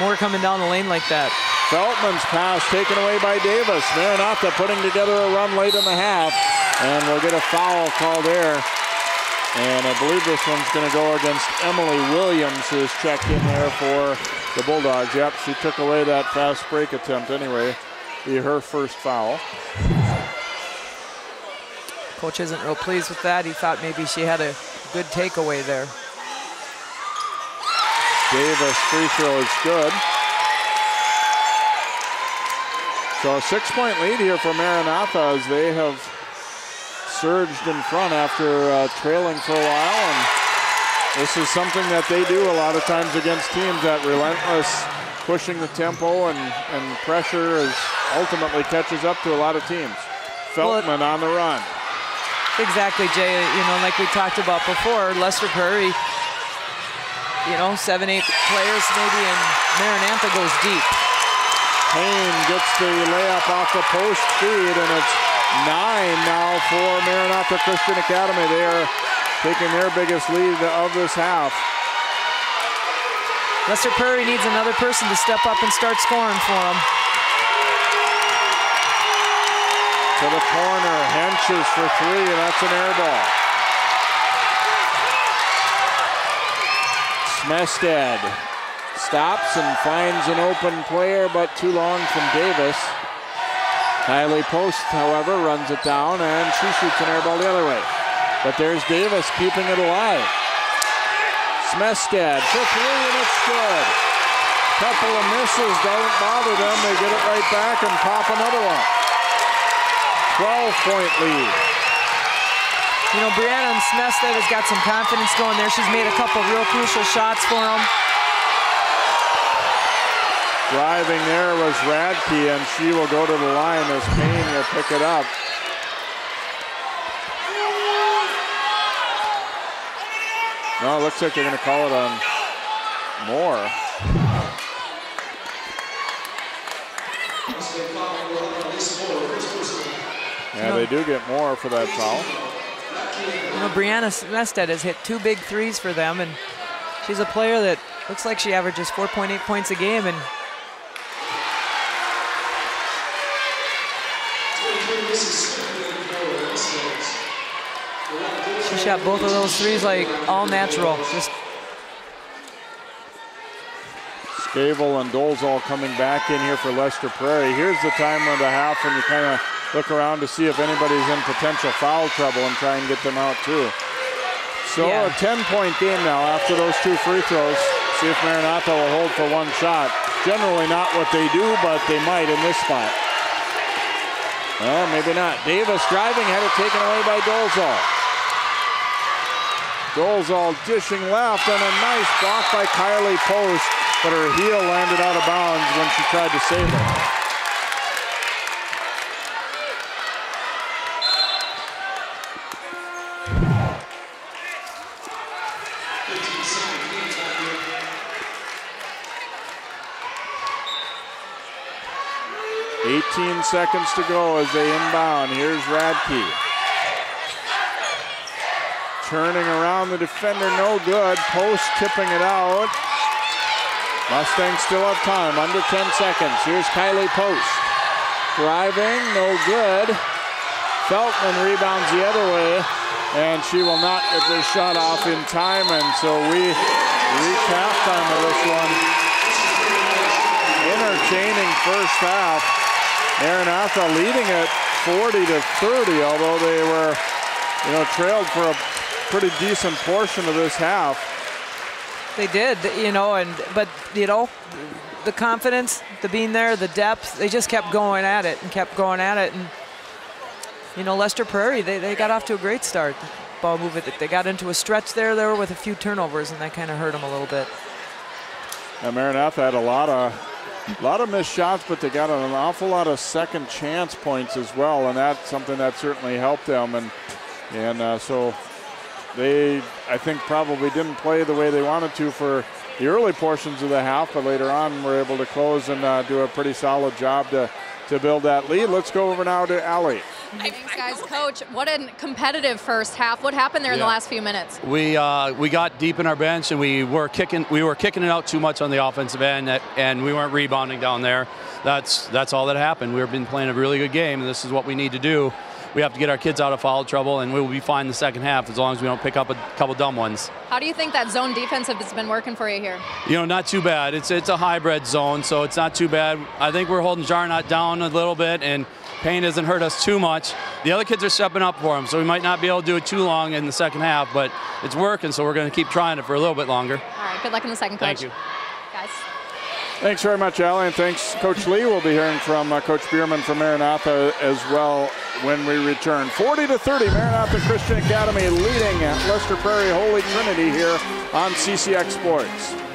Moore coming down the lane like that. Feltman's pass taken away by Davis. Maranatha putting together a run late in the half, and we'll get a foul called there. And I believe this one's going to go against Emily Williams, who's checked in there for the Bulldogs. Yep, she took away that fast break attempt anyway. Be her first foul. Coach isn't real pleased with that. He thought maybe she had a good takeaway there. Davis free throw is good. So a six-point lead here for Maranatha as they have surged in front after uh, trailing for a while. And This is something that they do a lot of times against teams that relentless pushing the tempo and, and pressure is ultimately catches up to a lot of teams. Feltman well, on the run. Exactly, Jay. Uh, you know, like we talked about before, Lester Prairie, you know, seven, eight players maybe, and Maranatha goes deep. Payne gets the layup off the post feed, and it's nine now for Maranatha Christian Academy. They are taking their biggest lead of this half. Lester Prairie needs another person to step up and start scoring for them. To the corner, Henches for three, and that's an air ball. Smestad stops and finds an open player, but too long from Davis. Kylie Post, however, runs it down, and she shoots an air ball the other way. But there's Davis keeping it alive. Smestad for three, and it's good. Couple of misses don't bother them. They get it right back and pop another one. 12-point lead. You know, Brianna Smestad has got some confidence going there. She's made a couple real crucial shots for them. Driving there was Radke, and she will go to the line as Payne will pick it up. No, it looks like they're going to call it on Moore. Yeah, they do get more for that foul. You know, Brianna Smestad has hit two big threes for them, and she's a player that looks like she averages 4.8 points a game, and shot both of those threes like all natural. Just Scable and Dolezal coming back in here for Lester Prairie. Here's the time of the half when you kind of look around to see if anybody's in potential foul trouble and try and get them out too. So yeah. a 10-point game now after those two free throws. See if Maranatha will hold for one shot. Generally not what they do, but they might in this spot. Well, maybe not. Davis driving, had it taken away by Dolezal. Dolezal dishing left and a nice block by Kylie Post, but her heel landed out of bounds when she tried to save it. Eighteen seconds to go as they inbound. Here's Radke. Turning around the defender, no good. Post tipping it out. Mustangs still have time, under 10 seconds. Here's Kylie Post. Driving, no good. Feltman rebounds the other way, and she will not get this shot off in time, and so we reach halftime of this one. Entertaining first half. Maranatha leading it 40 to 30, although they were, you know, trailed for a pretty decent portion of this half. They did, you know, and but you know, the confidence, the being there, the depth, they just kept going at it and kept going at it. And you know, Lester Prairie, they, they got off to a great start. Ball movement, they got into a stretch there, there with a few turnovers, and that kind of hurt them a little bit. Now Maranatha had a lot of a lot of missed shots, but they got an awful lot of second chance points as well, and that's something that certainly helped them. And and uh, so they, I think, probably didn't play the way they wanted to for the early portions of the half, but later on were able to close and uh, do a pretty solid job to, to build that lead. Let's go over now to Allie. Thanks, guys. Coach, what a competitive first half. What happened there in the last few minutes? We uh, we got deep in our bench and we were kicking we were kicking it out too much on the offensive end and we weren't rebounding down there. That's that's all that happened. We've been playing a really good game and this is what we need to do we have to get our kids out of foul trouble, and we will be fine in the second half as long as we don't pick up a couple dumb ones. How do you think that zone defense has been working for you here? You know, not too bad. It's it's a hybrid zone, so it's not too bad. I think we're holding Jarnot down a little bit, and Payne doesn't hurt us too much. The other kids are stepping up for him, so we might not be able to do it too long in the second half, but it's working, so we're going to keep trying it for a little bit longer. All right, good luck in the second, coach. Thank you. Thanks very much, Allie, and thanks, Coach Lee. We'll be hearing from uh, Coach Bierman from Maranatha as well when we return. 40 to 30, Maranatha Christian Academy leading at Lester Prairie Holy Trinity here on CCX Sports.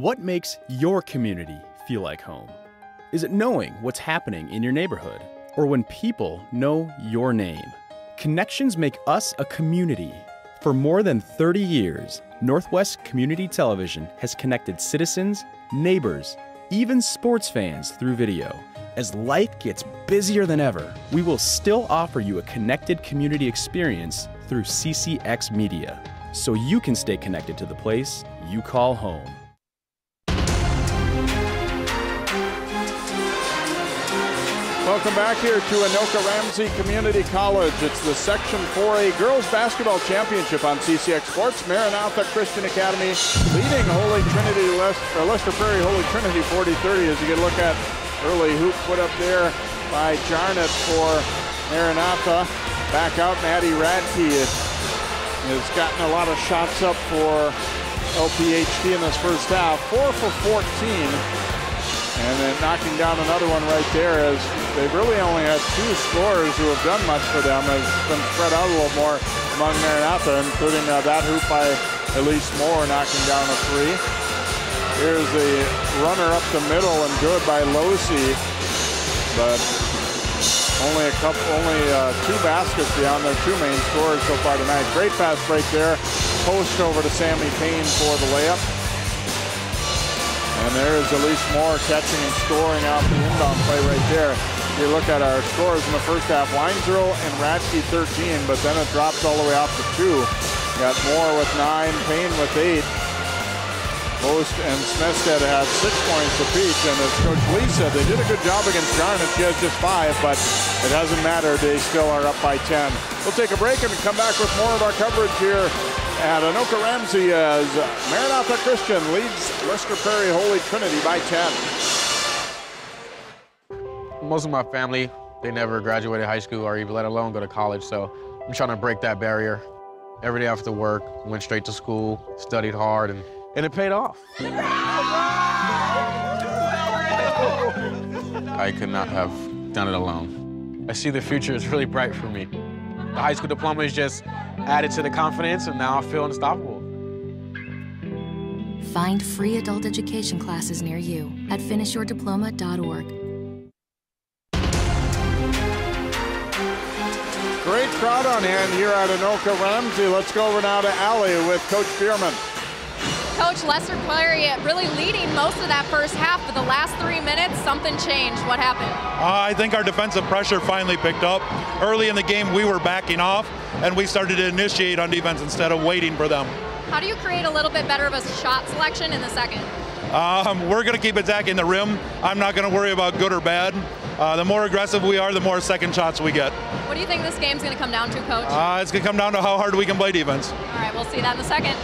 What makes your community feel like home? Is it knowing what's happening in your neighborhood or when people know your name? Connections make us a community. For more than 30 years, Northwest Community Television has connected citizens, neighbors, even sports fans through video. As life gets busier than ever, we will still offer you a connected community experience through CCX Media so you can stay connected to the place you call home. Welcome back here to Anoka Ramsey Community College. It's the Section 4A Girls Basketball Championship on CCX Sports. Maranatha Christian Academy leading Holy Trinity, Lester, uh, Lester Prairie Holy Trinity 40-30 as you can look at early hoop put up there by Jarnett for Maranatha. Back out, Maddie Radke has gotten a lot of shots up for LPHT in this first half. Four for 14. And then knocking down another one right there as they've really only had two scorers who have done much for them. Has been spread out a little more among Maranatha, including uh, that hoop by Elise Moore knocking down a three. Here's the runner up the middle and good by Losi, but only a couple, only uh, two baskets beyond their two main scorers so far tonight. Great fast break there. Post over to Sammy Payne for the layup. And there is Elise Moore catching and scoring off the inbound play right there. If you look at our scores in the first half, Weinzierl and Radke 13, but then it drops all the way off to two. Got Moore with nine, Payne with eight. Post and Smestad have six points apiece, and as Coach Lee said, they did a good job against Garnet. She has just five, but it doesn't matter. They still are up by 10. We'll take a break and come back with more of our coverage here at Anoka Ramsey as Maranatha Christian leads Lester Prairie Holy Trinity by 10. Most of my family, they never graduated high school or even let alone go to college, so I'm trying to break that barrier. Every day after work, went straight to school, studied hard, and, and it paid off. I could not have done it alone. I see the future is really bright for me. The high school diploma is just added to the confidence, and now I feel unstoppable. Find free adult education classes near you at finishyourdiploma.org. Great crowd on hand here at Anoka Ramsey. Let's go over now to Allie with Coach Bierman. Coach Lester Prairie really leading most of that first half, but the last three minutes, something changed. What happened? Uh, I think our defensive pressure finally picked up. Early in the game, we were backing off, and we started to initiate on defense instead of waiting for them. How do you create a little bit better of a shot selection in the second? Um, we're going to keep attacking the rim. I'm not going to worry about good or bad. Uh, the more aggressive we are, the more second shots we get. What do you think this game's going to come down to, Coach? Uh, it's going to come down to how hard we can play defense. All right, we'll see that in the second.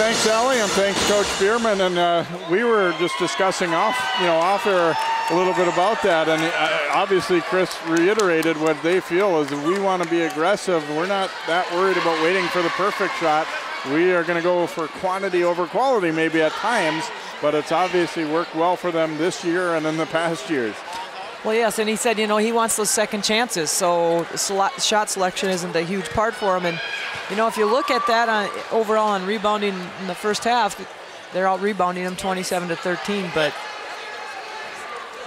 Thanks, Ellie, and thanks, Coach Bierman. And uh, we were just discussing off, you know, off air a little bit about that. And uh, obviously, Chris reiterated what they feel is we want to be aggressive. We're not that worried about waiting for the perfect shot. We are going to go for quantity over quality, maybe at times, but it's obviously worked well for them this year and in the past years. Well, yes, and he said, you know, he wants those second chances, so shot selection isn't a huge part for him. And, you know, if you look at that on, overall on rebounding in the first half, they're out rebounding him 27 to 13, but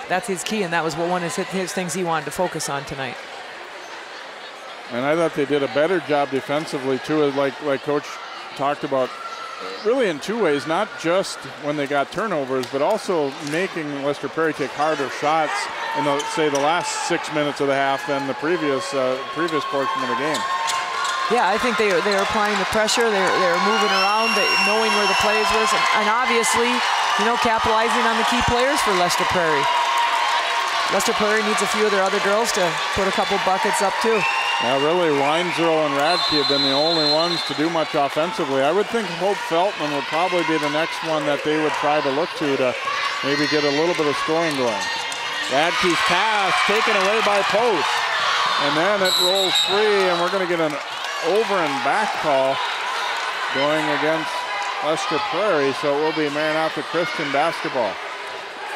that's his key, and that was what one of his, his things he wanted to focus on tonight. And I thought they did a better job defensively, too, like, like Coach talked about really in two ways, not just when they got turnovers, but also making Lester Prairie take harder shots in the say the last six minutes of the half than the previous uh, previous portion of the game. Yeah, I think they are, they are applying the pressure. They're, they're moving around, they, knowing where the plays was, and, and obviously, you know, capitalizing on the key players for Lester Prairie. Lester Prairie needs a few of their other girls to put a couple buckets up too. Now, really, Weinzierl and Radke have been the only ones to do much offensively. I would think Hope Feltman would probably be the next one that they would try to look to to maybe get a little bit of scoring going. Radke's pass taken away by Post. And then it rolls free, and we're going to get an over and back call going against Lester Prairie, so it will be Maranatha Christian basketball.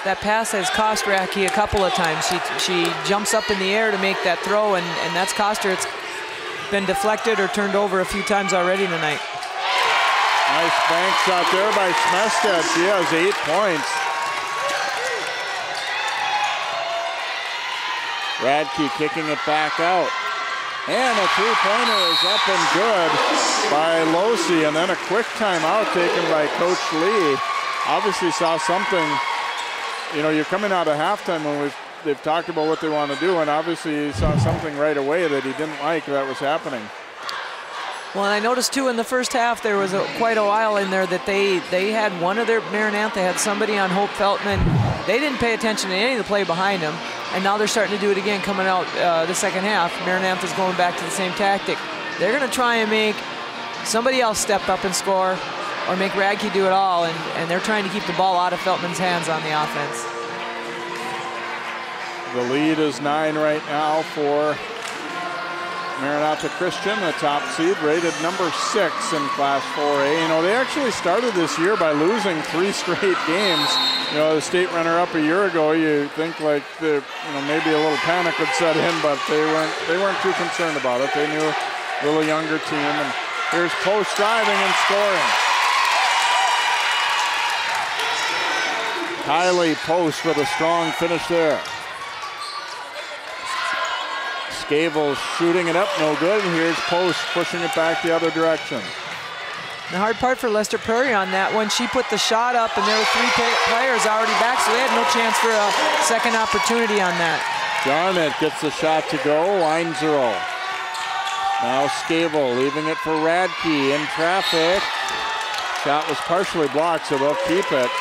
That pass has cost Radke a couple of times. She, she jumps up in the air to make that throw, and, and that's cost her. It's been deflected or turned over a few times already tonight. Nice bank shot there by Smestad. She has eight points. Radke kicking it back out. And a three-pointer is up and good by Losi. And then a quick timeout taken by Coach Lee. Obviously saw something, you know, you're coming out of halftime when we've they've talked about what they want to do, and obviously he saw something right away that he didn't like that was happening. Well, I noticed too in the first half there was a, quite a while in there that they they had one of their Maranatha had somebody on Hope Feltman. They didn't pay attention to any of the play behind them and now they're starting to do it again coming out uh, the second half. Maranatha's going back to the same tactic. They're going to try and make somebody else step up and score or make Radke do it all, and, and they're trying to keep the ball out of Feltman's hands on the offense. The lead is nine right now for Maranatha Christian, the top seed, rated number six in Class 4A. You know, they actually started this year by losing three straight games. You know, the state runner-up a year ago, you think like the, you know, maybe a little panic would set in, but they weren't, they weren't too concerned about it. They knew a little younger team, and here's Post driving and scoring. Kylie Post with a strong finish there. Scavels shooting it up, no good. Here's Post pushing it back the other direction. The hard part for Lester Prairie on that one, she put the shot up and there were three players already back, so they had no chance for a second opportunity on that. Garnett gets the shot to go, Weinzierl. Now Scavel leaving it for Radke in traffic. Shot was partially blocked, so they'll keep it.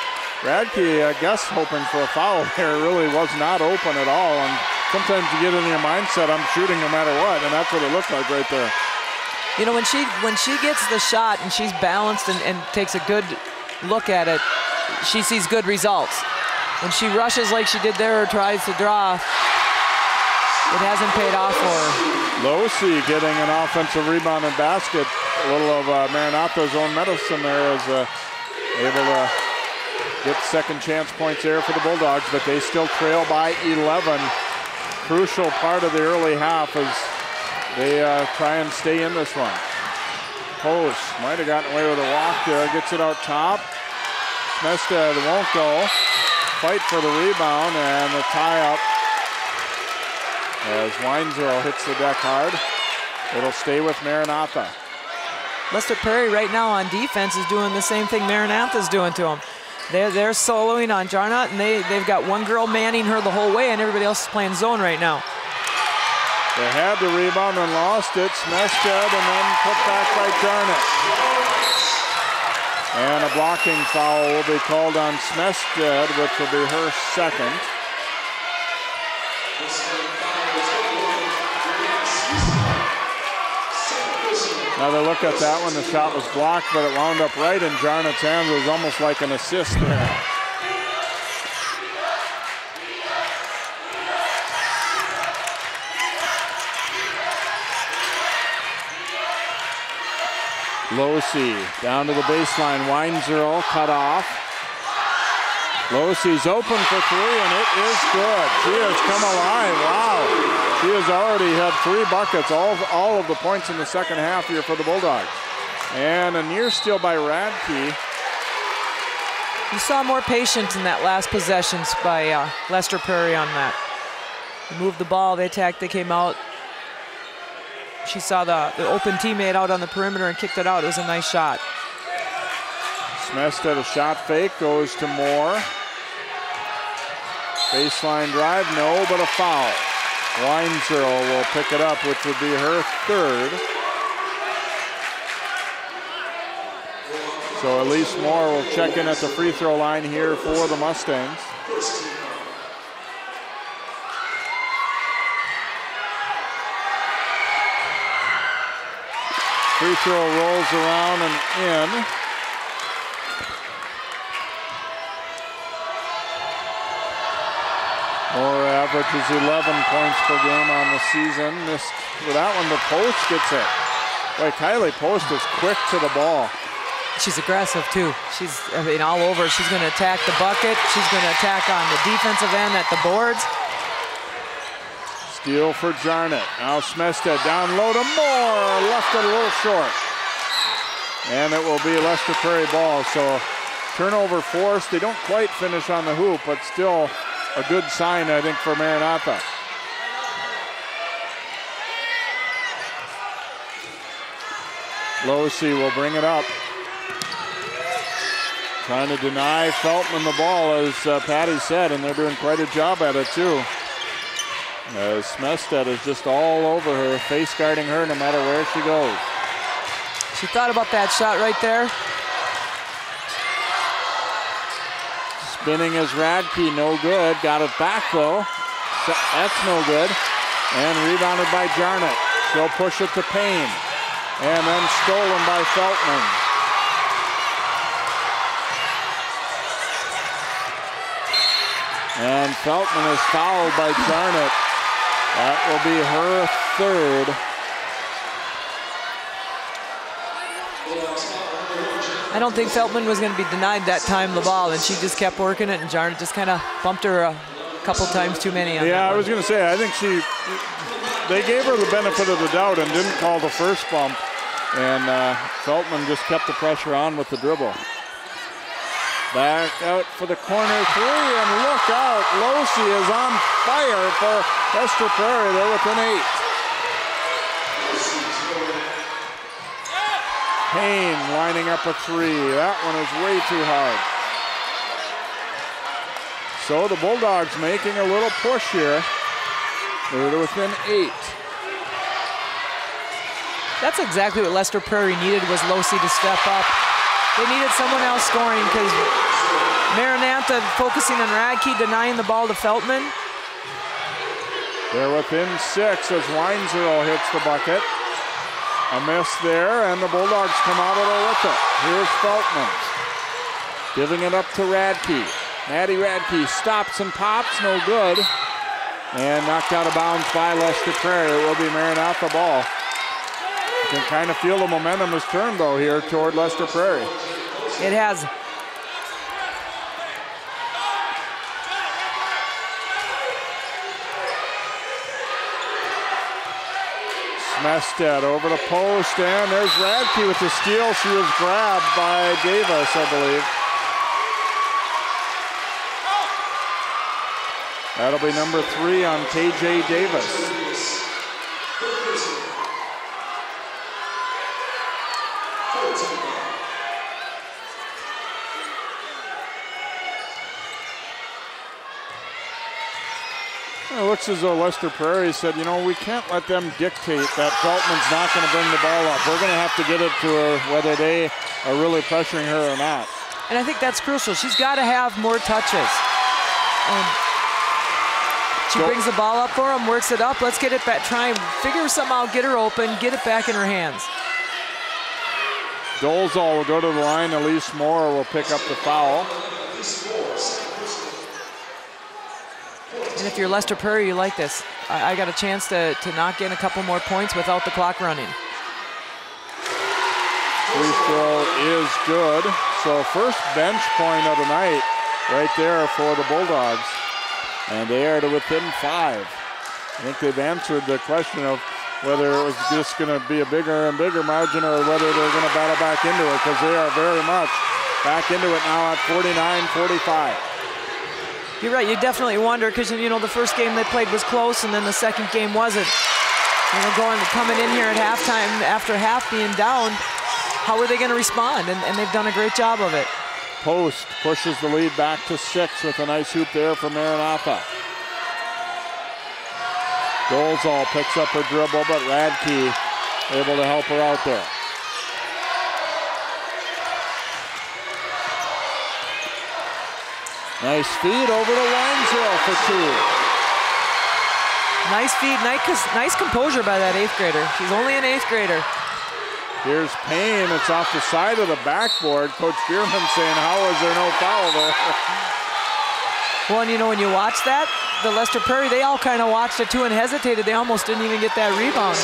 Radke, I guess, hoping for a foul there, really was not open at all. And sometimes you get in your mindset, I'm shooting no matter what, and that's what it looked like right there. You know, when she when she gets the shot and she's balanced and, and takes a good look at it, she sees good results. When she rushes like she did there or tries to draw, it hasn't paid off for her. Losi getting an offensive rebound and basket. A little of uh, Maranatha's own medicine there is uh, able to get second chance points there for the Bulldogs, but they still trail by 11 crucial part of the early half as they uh, try and stay in this one. Post might have gotten away with a walk there, gets it out top. Smestad won't go. Fight for the rebound and the tie up as Weinzierl hits the deck hard. It'll stay with Maranatha. Lester Prairie right now on defense is doing the same thing Maranatha's doing to them. They're, they're soloing on Jarnot, and they, they've got one girl manning her the whole way, and everybody else is playing zone right now. They had the rebound and lost it. Smestad and then put back by Jarnot. And a blocking foul will be called on Smestad, which will be her second. Another look at that one. The shot was blocked, but it wound up right in Jarnot's hands. It was almost like an assist there. Losi down to the baseline. Weinzierl cut off. Losi's open for three, and it is good. She has come alive. Wow. She has already had three buckets, all of, all of the points in the second half here for the Bulldogs. And a near steal by Radke. You saw more patience in that last possessions by uh, Lester Prairie on that. They moved the ball, they attacked, they came out. She saw the, the open teammate out on the perimeter and kicked it out. It was a nice shot. Smestad a shot fake, goes to Moore. Baseline drive, no, but a foul. Weinzierl will pick it up, which would be her third. So Elise Moore will check in at the free throw line here for the Mustangs. Free throw rolls around and in. Moore averages 11 points per game on the season. Missed for that one, the post gets it. Boy, Kylie Post is quick to the ball. She's aggressive too. She's, I mean, all over. She's going to attack the bucket. She's going to attack on the defensive end at the boards. Steal for Jarnett. Now Smestad down low to Moore. Left it a little short. And it will be Lester Prairie ball. So turnover forced. They don't quite finish on the hoop, but still a good sign, I think, for Maranatha. Losey will bring it up. Trying to deny Feltman the ball, as uh, Patty said, and they're doing quite a job at it, too. As Smestad is just all over her, face guarding her no matter where she goes. She thought about that shot right there. Spinning is Radke, no good. Got it back, though. That's no good. And rebounded by Jarnett. She'll push it to Payne. And then stolen by Feltman. And Feltman is fouled by Jarnett. That will be her third. I don't think Feltman was going to be denied that time the ball, and she just kept working it, and Jarnett just kind of bumped her a couple times too many. yeah, I was going to say, I think she, they gave her the benefit of the doubt and didn't call the first bump, and uh, Feltman just kept the pressure on with the dribble. Back out for the corner three, and look out. Losey is on fire for Lester Prairie. They're within eight. Payne lining up a three. That one is way too hard. So the Bulldogs making a little push here. They're within eight. That's exactly what Lester Prairie needed was Losey to step up they needed someone else scoring because Maranatha focusing on Radke, denying the ball to Feltman. They're within six as Weinzierl hits the bucket. A miss there, and the Bulldogs come out of there with it. Here's Feltman. Giving it up to Radke. Maddie Radke stops and pops, no good. And knocked out of bounds by Lester Prairie. It will be Maranatha ball. You can kind of feel the momentum has turned, though, here toward Lester Prairie. It has. Smestad over the post, and there's Radke with the steal. She was grabbed by Davis, I believe. That'll be number three on KJ Davis. It looks as though Lester Prairie said, you know, we can't let them dictate that Feltman's not going to bring the ball up. We're going to have to get it to her whether they are really pressuring her or not. And I think that's crucial. She's got to have more touches. And she brings the ball up for him, works it up. Let's get it back. Try and figure somehow, get her open, get it back in her hands. Dolezal will go to the line. Elise Moore will pick up the foul. And if you're Lester Prairie, you like this. I, I got a chance to, to knock in a couple more points without the clock running. Free throw is good. So first bench point of the night right there for the Bulldogs. And they are to within five. I think they've answered the question of whether it was just going to be a bigger and bigger margin or whether they're going to battle back into it because they are very much back into it now at 49-45. You're right. You definitely wonder because you know the first game they played was close, and then the second game wasn't. You know, going coming in here at halftime after half being down, how are they going to respond? And, and, they've done a great job of it. Post pushes the lead back to six with a nice hoop there for Maranatha. Dolezal picks up her dribble, but Radke able to help her out there. Nice feed over to Weinzierl for two. Nice feed, nice, nice composure by that eighth grader. She's only an eighth grader. Here's Payne. It's off the side of the backboard. Coach Bierman saying, how is there no foul there? well, and you know, when you watch that, the Lester Prairie, they all kind of watched it too and hesitated. They almost didn't even get that rebound.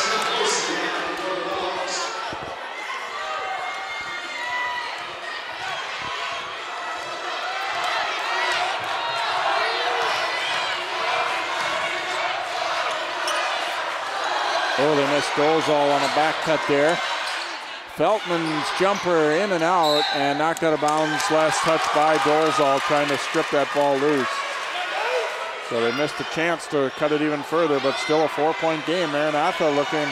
Dolezal on a back cut there. Feltman's jumper in and out and knocked out of bounds. Last touch by Dolezal trying to strip that ball loose. So they missed a chance to cut it even further, but still a four-point game. Maranatha looking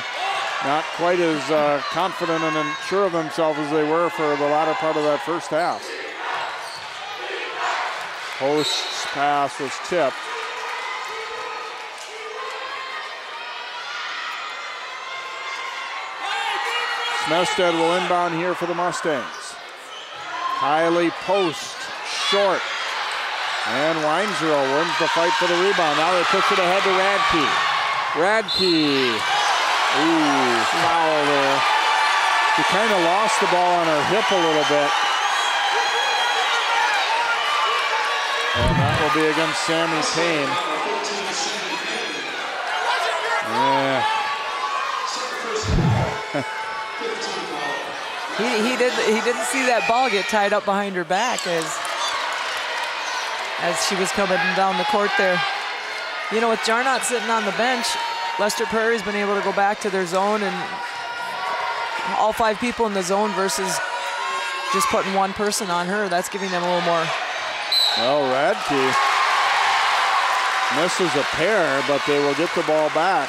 not quite as uh, confident and sure of themselves as they were for the latter part of that first half. Post's pass was tipped. Smestad will inbound here for the Mustangs. Kylie Post, short. And Weinzierl wins the fight for the rebound. Now they push it ahead to Radke. Radke. Ooh, foul there. She kind of lost the ball on her hip a little bit. And that will be against Sammy Payne. Yeah. He, he did he didn't see that ball get tied up behind her back as as she was coming down the court there. You know, with Jarnot sitting on the bench, Lester Prairie's been able to go back to their zone and all five people in the zone versus just putting one person on her. That's giving them a little more. Well, Radke misses a pair, but they will get the ball back.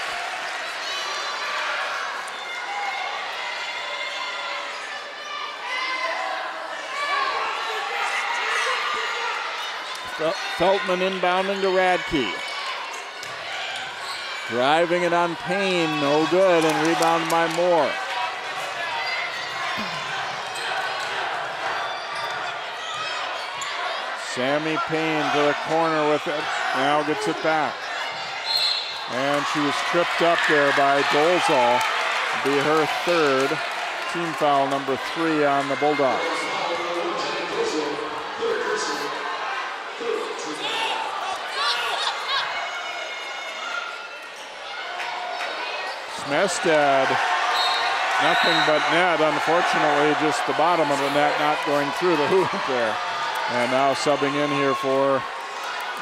Feltman inbounding to Radke. Driving it on Payne, no good, and rebound by Moore. Sammy Payne to the corner with it, now gets it back. And she was tripped up there by Dolezal. Be her third team foul number three on the Bulldogs. Smestad, nothing but net. Unfortunately, just the bottom of the net not going through the hoop there. And now subbing in here for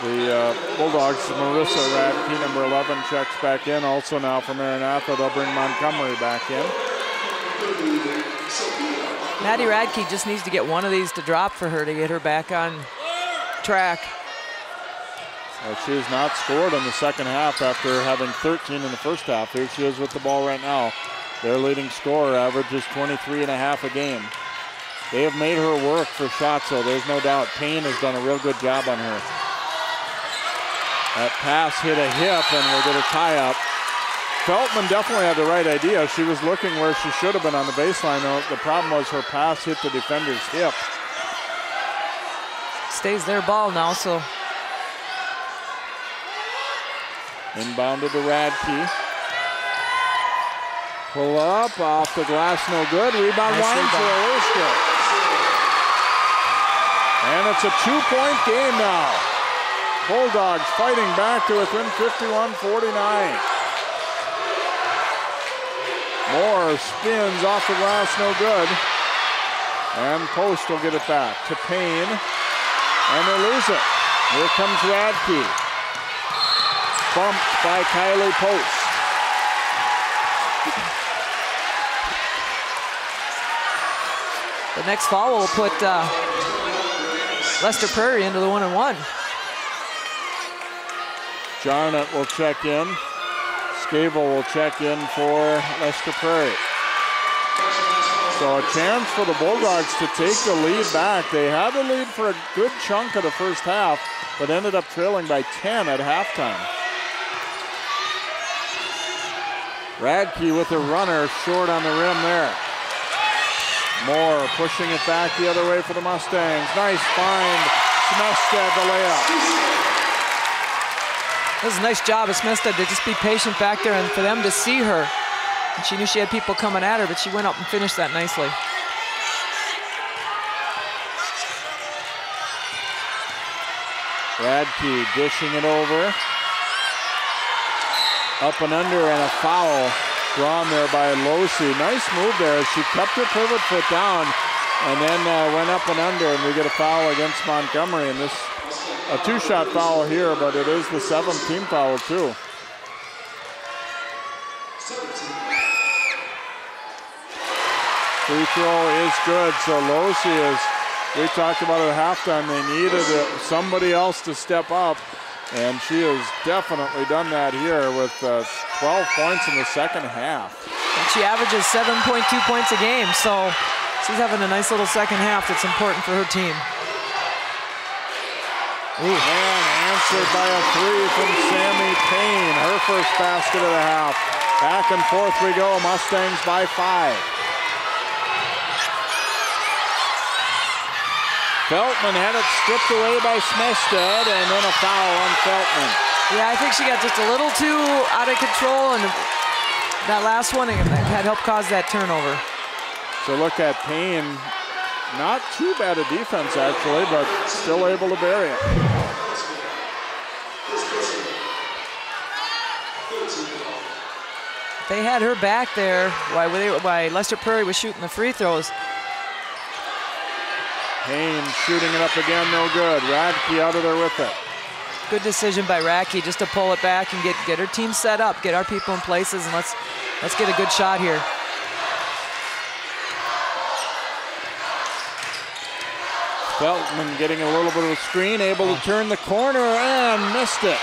the uh, Bulldogs, Marissa Radke, number 11, checks back in. Also now for Maranatha, they'll bring Montgomery back in. Maddie Radke just needs to get one of these to drop for her to get her back on track. She has not scored in the second half after having 13 in the first half. Here she is with the ball right now. Their leading scorer averages 23 and a half a game. They have made her work for shots, though. There's no doubt. Payne has done a real good job on her. That pass hit a hip and we'll get a tie up. Feltman definitely had the right idea. She was looking where she should have been on the baseline. Though. The problem was her pass hit the defender's hip. Stays their ball now, so Inbounded to Radke. Pull up, off the glass, no good. Rebound nice Weinzierl And it's a two-point game now. Bulldogs fighting back to within 51-49. Moore spins off the glass, no good. And Post will get it back to Payne. And they lose it. Here comes Radke bumped by Kylie Post. The next foul will put uh, Lester Prairie into the one and one. Jarnot will check in. Scable will check in for Lester Prairie. So a chance for the Bulldogs to take the lead back. They had the lead for a good chunk of the first half, but ended up trailing by 10 at halftime. Radke with a runner short on the rim there. Moore pushing it back the other way for the Mustangs. Nice find. Smestad the layup. This is a nice job of Smestad to just be patient back there and for them to see her. And she knew she had people coming at her, but she went up and finished that nicely. Radke dishing it over. Up and under and a foul drawn there by Losi. Nice move there. She kept her pivot foot down and then uh, went up and under and we get a foul against Montgomery and this a two-shot foul here, but it is the seventh team foul too. Free throw is good, so Losi is, we talked about at halftime, they needed somebody else to step up, and she has definitely done that here with uh, 12 points in the second half. And she averages 7.2 points a game, so she's having a nice little second half that's important for her team. Ooh. And answered by a three from Sammy Payne, her first basket of the half. Back and forth we go, Mustangs by five. Feltman had it stripped away by Smestad, and then a foul on Feltman. Yeah, I think she got just a little too out of control, and that last one had helped cause that turnover. So look at Payne. Not too bad a defense, actually, but still able to bury it. They had her back there while, while Lester Prairie was shooting the free throws. Payne shooting it up again, no good. Radke out of there with it. Good decision by Radke just to pull it back and get, get her team set up, get our people in places, and let's, let's get a good shot here. Feltman getting a little bit of a screen, able to turn the corner and missed it.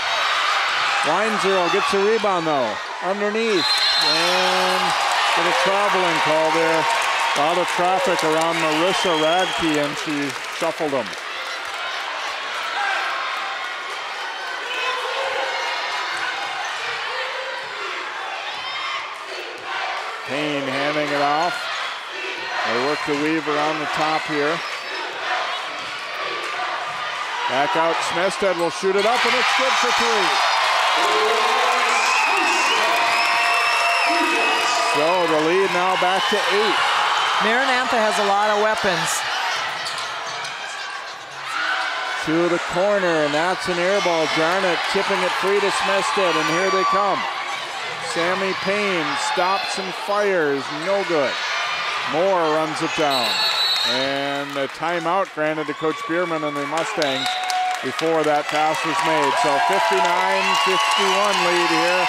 Weinzierl gets a rebound though, underneath, and get a traveling call there. A lot of traffic around Marissa Radke, and she shuffled them. Payne handing it off. They work the weave around the top here. Back out, Smestad will shoot it up, and it's good for three. So the lead now back to eight. Maranatha has a lot of weapons. To the corner, and that's an air ball. Jarnett tipping it free to Smestad, and here they come. Sammy Payne stops and fires, no good. Moore runs it down. And a timeout granted to Coach Bierman and the Mustangs before that pass was made. So 59-51 lead here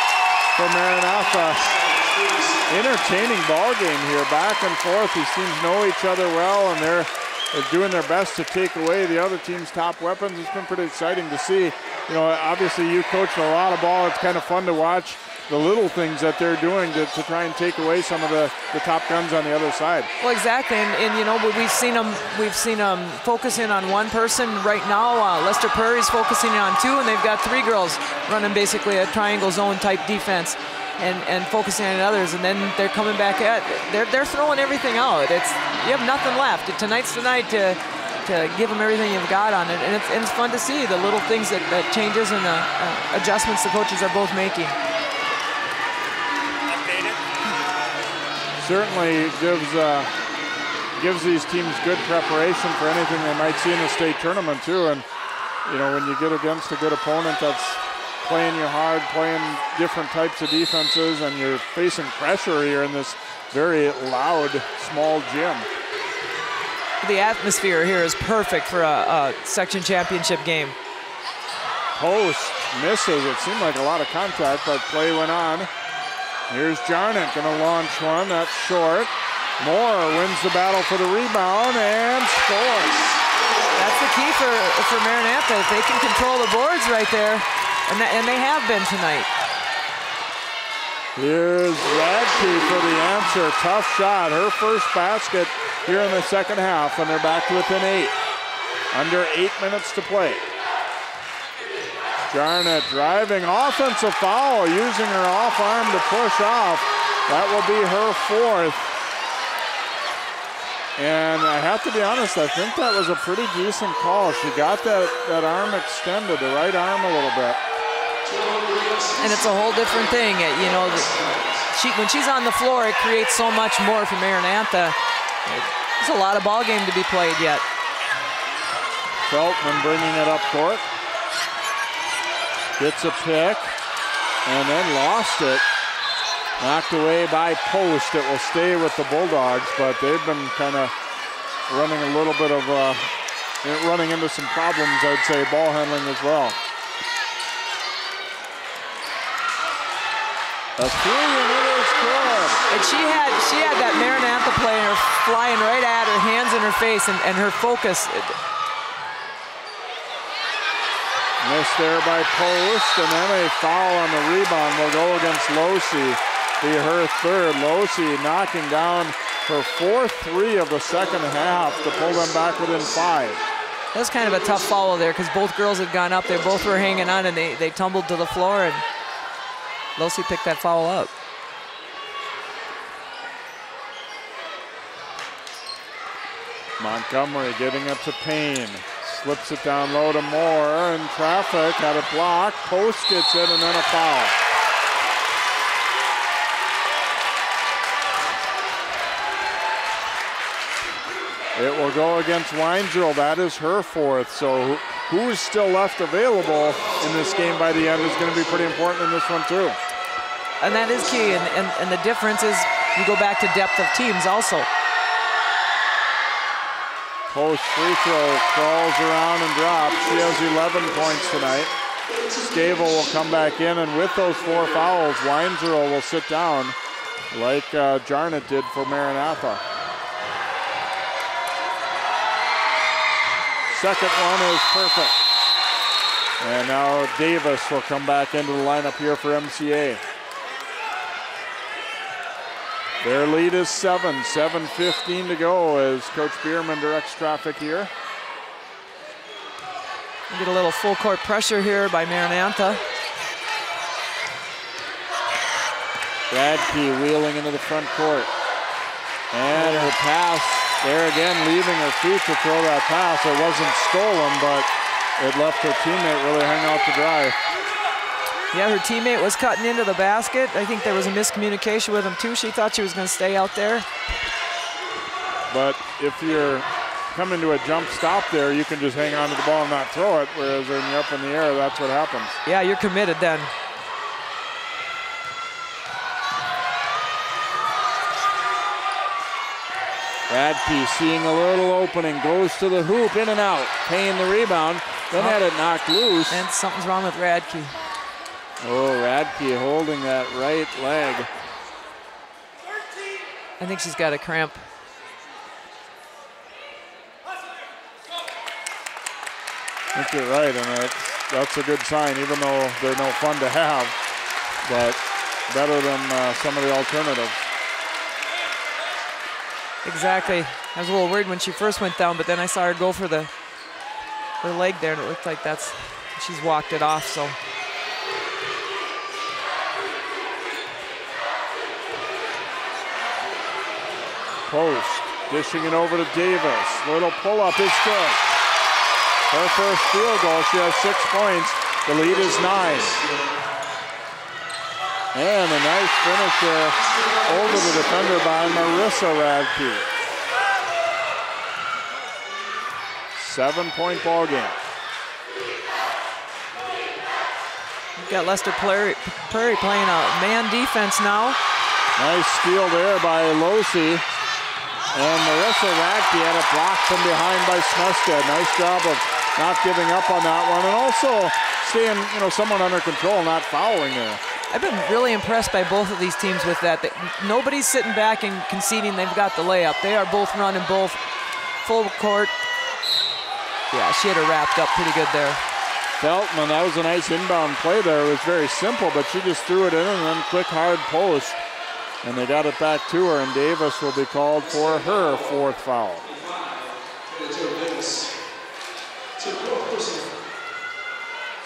for Maranatha entertaining ball game here, back and forth. These teams know each other well, and they're, they're doing their best to take away the other team's top weapons. It's been pretty exciting to see. You know, obviously you coach a lot of ball. It's kind of fun to watch the little things that they're doing to, to try and take away some of the, the top guns on the other side. Well, exactly, and, and you know we've seen them we've seen them focus in on one person right now. Uh, Lester Prairie's focusing on two, and they've got three girls running basically a triangle zone type defense and, and focusing on others, and then they're coming back at they're they're throwing everything out. It's you have nothing left. Tonight's the night to to give them everything you've got on it, and it's, and it's fun to see the little things that, that changes and the uh, adjustments the coaches are both making. Certainly gives uh, gives these teams good preparation for anything they might see in the state tournament too, and you know when you get against a good opponent that's playing you hard, playing different types of defenses, and you're facing pressure here in this very loud, small gym. The atmosphere here is perfect for a, a section championship game. Post misses. It seemed like a lot of contact, but play went on. Here's Jarnett going to launch one. That's short. Moore wins the battle for the rebound and scores. That's the key for, for Maranatha. If they can control the boards right there, and, that, and they have been tonight. Here's Radke for the answer. Tough shot. Her first basket here in the second half, and they're back to within eight. Under eight minutes to play. Jarnett driving offensive foul, using her off arm to push off. That will be her fourth. And I have to be honest, I think that was a pretty decent call. She got that, that arm extended, the right arm a little bit and it's a whole different thing. You know, she, when she's on the floor, it creates so much more for Maranatha. There's a lot of ball game to be played yet. Feltman bringing it up court. Gets a pick and then lost it. Knocked away by Post. It will stay with the Bulldogs, but they've been kind of running a little bit of uh, running into some problems, I'd say, ball handling as well. A three and it is good. And she had she had that Maranatha player flying right at her, hands in her face, and, and her focus. Missed there by Post, and then a foul on the rebound will go against Losey. Be her third. Losey knocking down her fourth three of the second half to pull them back within five. That was kind of a tough follow there because both girls had gone up. They both were hanging on, and they, they tumbled to the floor, and Losey picked that foul up. Montgomery getting it to Payne. Slips it down low to Moore, and traffic had a block. Post gets it, and then a foul. It will go against Weinzierl. That is her fourth. So who is still left available in this game by the end is going to be pretty important in this one too. And that is key. And, and, and the difference is you go back to depth of teams also. Post free throw crawls around and drops. She has 11 points tonight. Scavel will come back in, and with those four fouls, Weinzierl will sit down like uh, Jarnett did for Maranatha. Second one is perfect. And now Davis will come back into the lineup here for MCA. Their lead is seven, 7.15 to go as Coach Bierman directs traffic here. We get a little full court pressure here by Maranatha. Radke wheeling into the front court. And her pass there again, leaving her feet to throw that pass. It wasn't stolen, but it left her teammate really hang out to dry. Yeah, her teammate was cutting into the basket. I think there was a miscommunication with him too. She thought she was going to stay out there. But if you're coming to a jump stop there, you can just hang on to the ball and not throw it. Whereas when you're up in the air, that's what happens. Yeah, you're committed then. Radke seeing a little opening, goes to the hoop, in and out, Payne the rebound, then had it knocked loose. And something's wrong with Radke. Oh, Radke holding that right leg. I think she's got a cramp. I think you're right, and that's, that's a good sign, even though they're no fun to have, but better than uh, some of the alternatives. Exactly. I was a little worried when she first went down, but then I saw her go for the her leg there, and it looked like that's she's walked it off. So. Post dishing it over to Davis. Little pull up is good. Her first field goal. She has six points. The lead is nine. And a nice finish there over the defender by Marissa Radke. Seven point ball game. We've got Lester Prairie, Prairie playing a man defense now. Nice steal there by Losey. And Marissa Radke had a block from behind by Smestad. Nice job of not giving up on that one and also staying, you know, somewhat under control, not fouling there. I've been really impressed by both of these teams with that. Nobody's sitting back and conceding they've got the layup. They are both running both full court. Yeah, she had her wrapped up pretty good there. Feltman, that was a nice inbound play there. It was very simple, but she just threw it in and then quick hard post. And they got it back to her, and Davis will be called for her fourth foul.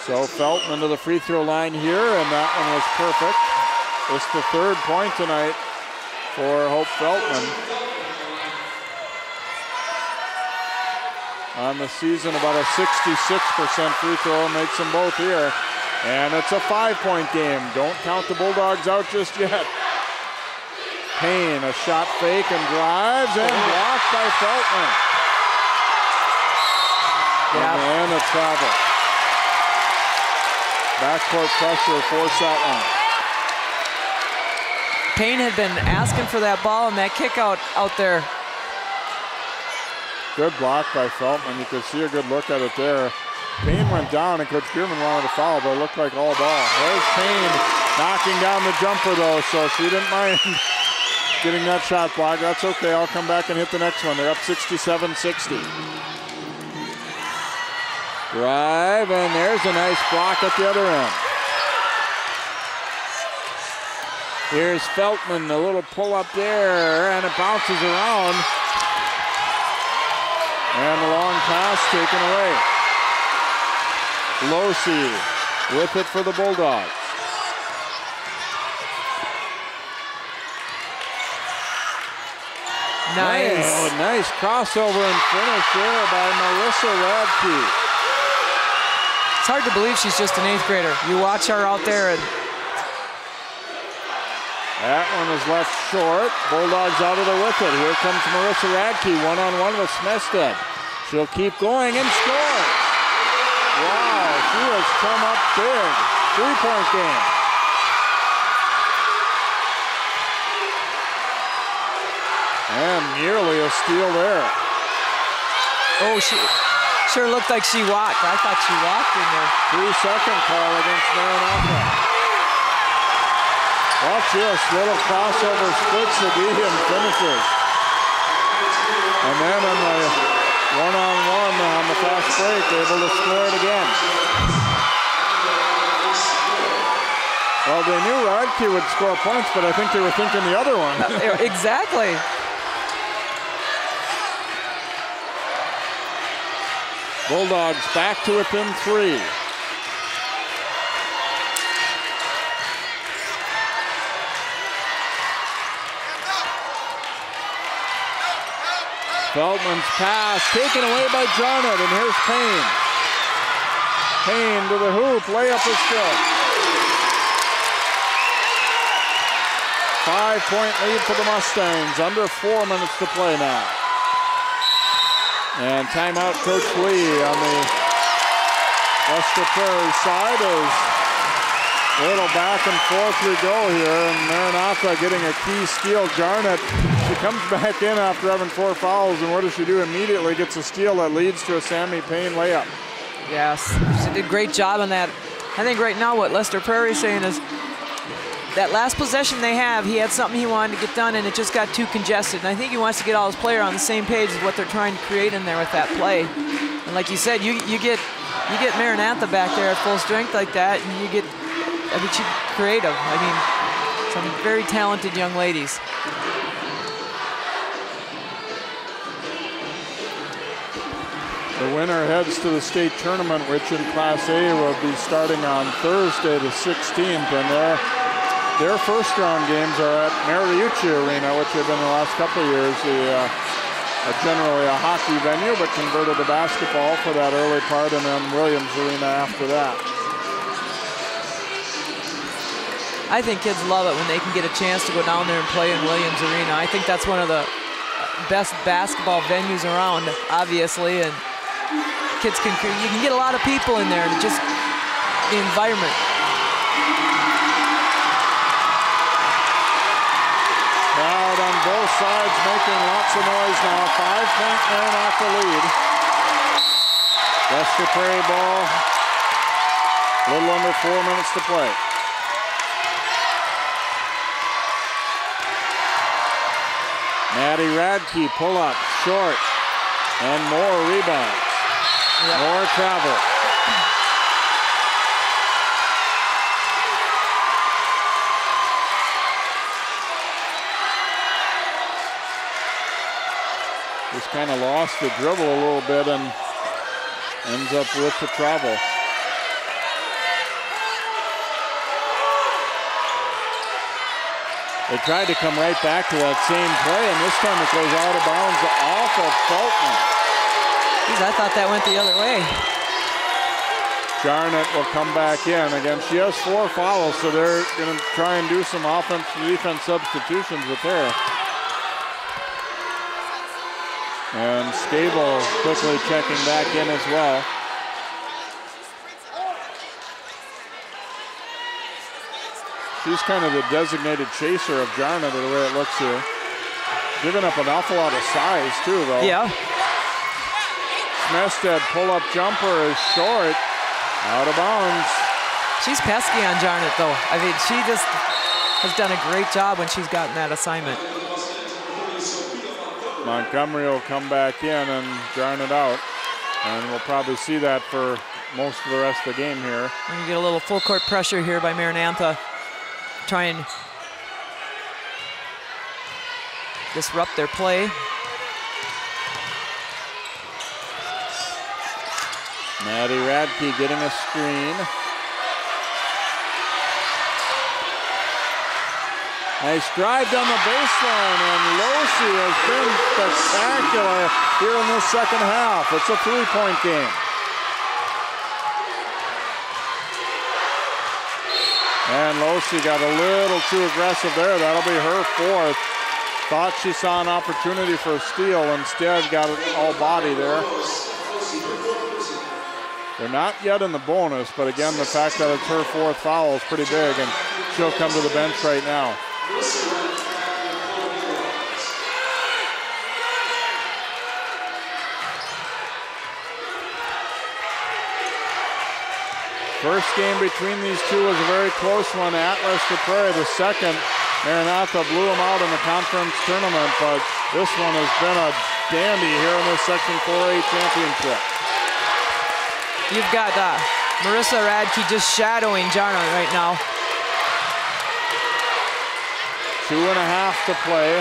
So Feltman to the free throw line here, and that one was perfect. It's the third point tonight for Hope Feltman. On the season, about a 66% free throw makes them both here. And it's a five point game. Don't count the Bulldogs out just yet. Payne, a shot fake and drives and blocked by Feltman. Yeah. And a travel. Backcourt pressure force that one. Payne had been asking for that ball and that kick out out there. Good block by Feltman. You could see a good look at it there. Payne went down and Coach Bierman wanted to foul, but it looked like all ball. There's Payne knocking down the jumper though, so she didn't mind getting that shot blocked. That's okay. I'll come back and hit the next one. They're up 67-60. Drive, and there's a nice block at the other end. Here's Feltman, a little pull up there, and it bounces around. And the long pass taken away. Losi with it for the Bulldogs. Nice. Oh, nice crossover and finish there by Melissa Radke. It's hard to believe she's just an eighth grader. You watch her out there and That one is left short. Bulldogs out of the with it. Here comes Marissa Radke, one-on-one with Smestad. She'll keep going and score. Wow, she has come up big. Three-point game. And nearly a steal there. oh, she sure looked like she walked. I thought she walked in there. Three-second call against Maranatha. Watch this, little crossover splits the D and finishes. And then on the one-on-one uh, on the fast break, able to score it again. Well, they knew Radke would score points, but I think they were thinking the other one. exactly. Bulldogs back to within three. Feltman's pass taken away by Jarnett, and here's Payne. Payne to the hoop, layup is good. Five point lead for the Mustangs, under four minutes to play now. And timeout Coach Lee on the Lester Prairie side as a little back and forth we go here. And Maranatha getting a key steal. Jarnett, she comes back in after having four fouls. And what does she do? Immediately gets a steal that leads to a Sammy Payne layup. Yes, she did a great job on that. I think right now what Lester Prairie is saying is that last possession they have, he had something he wanted to get done and it just got too congested. And I think he wants to get all his players on the same page as what they're trying to create in there with that play. And like you said, you you get you get Maranatha back there at full strength like that, and you get I mean, she creative. I mean, some very talented young ladies. The winner heads to the state tournament, which in Class A will be starting on Thursday the 16th. And their, their first round games are at Mariucci Arena, which they've been the last couple of years the, uh, generally a hockey venue, but converted to basketball for that early part, and then Williams Arena after that. I think kids love it when they can get a chance to go down there and play in Williams Arena. I think that's one of the best basketball venues around, obviously, and kids can you can get a lot of people in there and just the environment. Both sides making lots of noise now. Five point Maranatha lead. Lester Prairie ball. A little under four minutes to play. Maddie Radke pull up short and Moore rebounds. Yep. Moore travel. Just kind of lost the dribble a little bit and ends up with the travel. They tried to come right back to that same play, and this time it goes out of bounds off of Feltman. Jeez, I thought that went the other way. Jarnett will come back in. Again, she has four fouls, so they're going to try and do some offense defense substitutions with her. And Scable quickly checking back in as well. She's kind of the designated chaser of Jarnett the way it looks here. Giving up an awful lot of size too, though. Yeah. Smestad pull-up jumper is short. Out of bounds. She's pesky on Jarnett, though. I mean, she just has done a great job when she's gotten that assignment. Montgomery will come back in and Jarnett out. And we'll probably see that for most of the rest of the game here. And you get a little full court pressure here by Maranatha. Try and disrupt their play. Maddie Radke getting a screen. Nice drive down the baseline, and Losi has been spectacular here in this second half. It's a three-point game. And Losi got a little too aggressive there. That'll be her fourth. Thought she saw an opportunity for a steal. Instead, got it all body there. They're not yet in the bonus, but again, the fact that it's her fourth foul is pretty big, and she'll come to the bench right now. First game between these two was a very close one at to Prairie. The second, Maranatha blew them out in the conference tournament, but this one has been a dandy here in this Section 4A championship. You've got uh, Marissa Radke just shadowing Jarnett right now. Two and a half to play.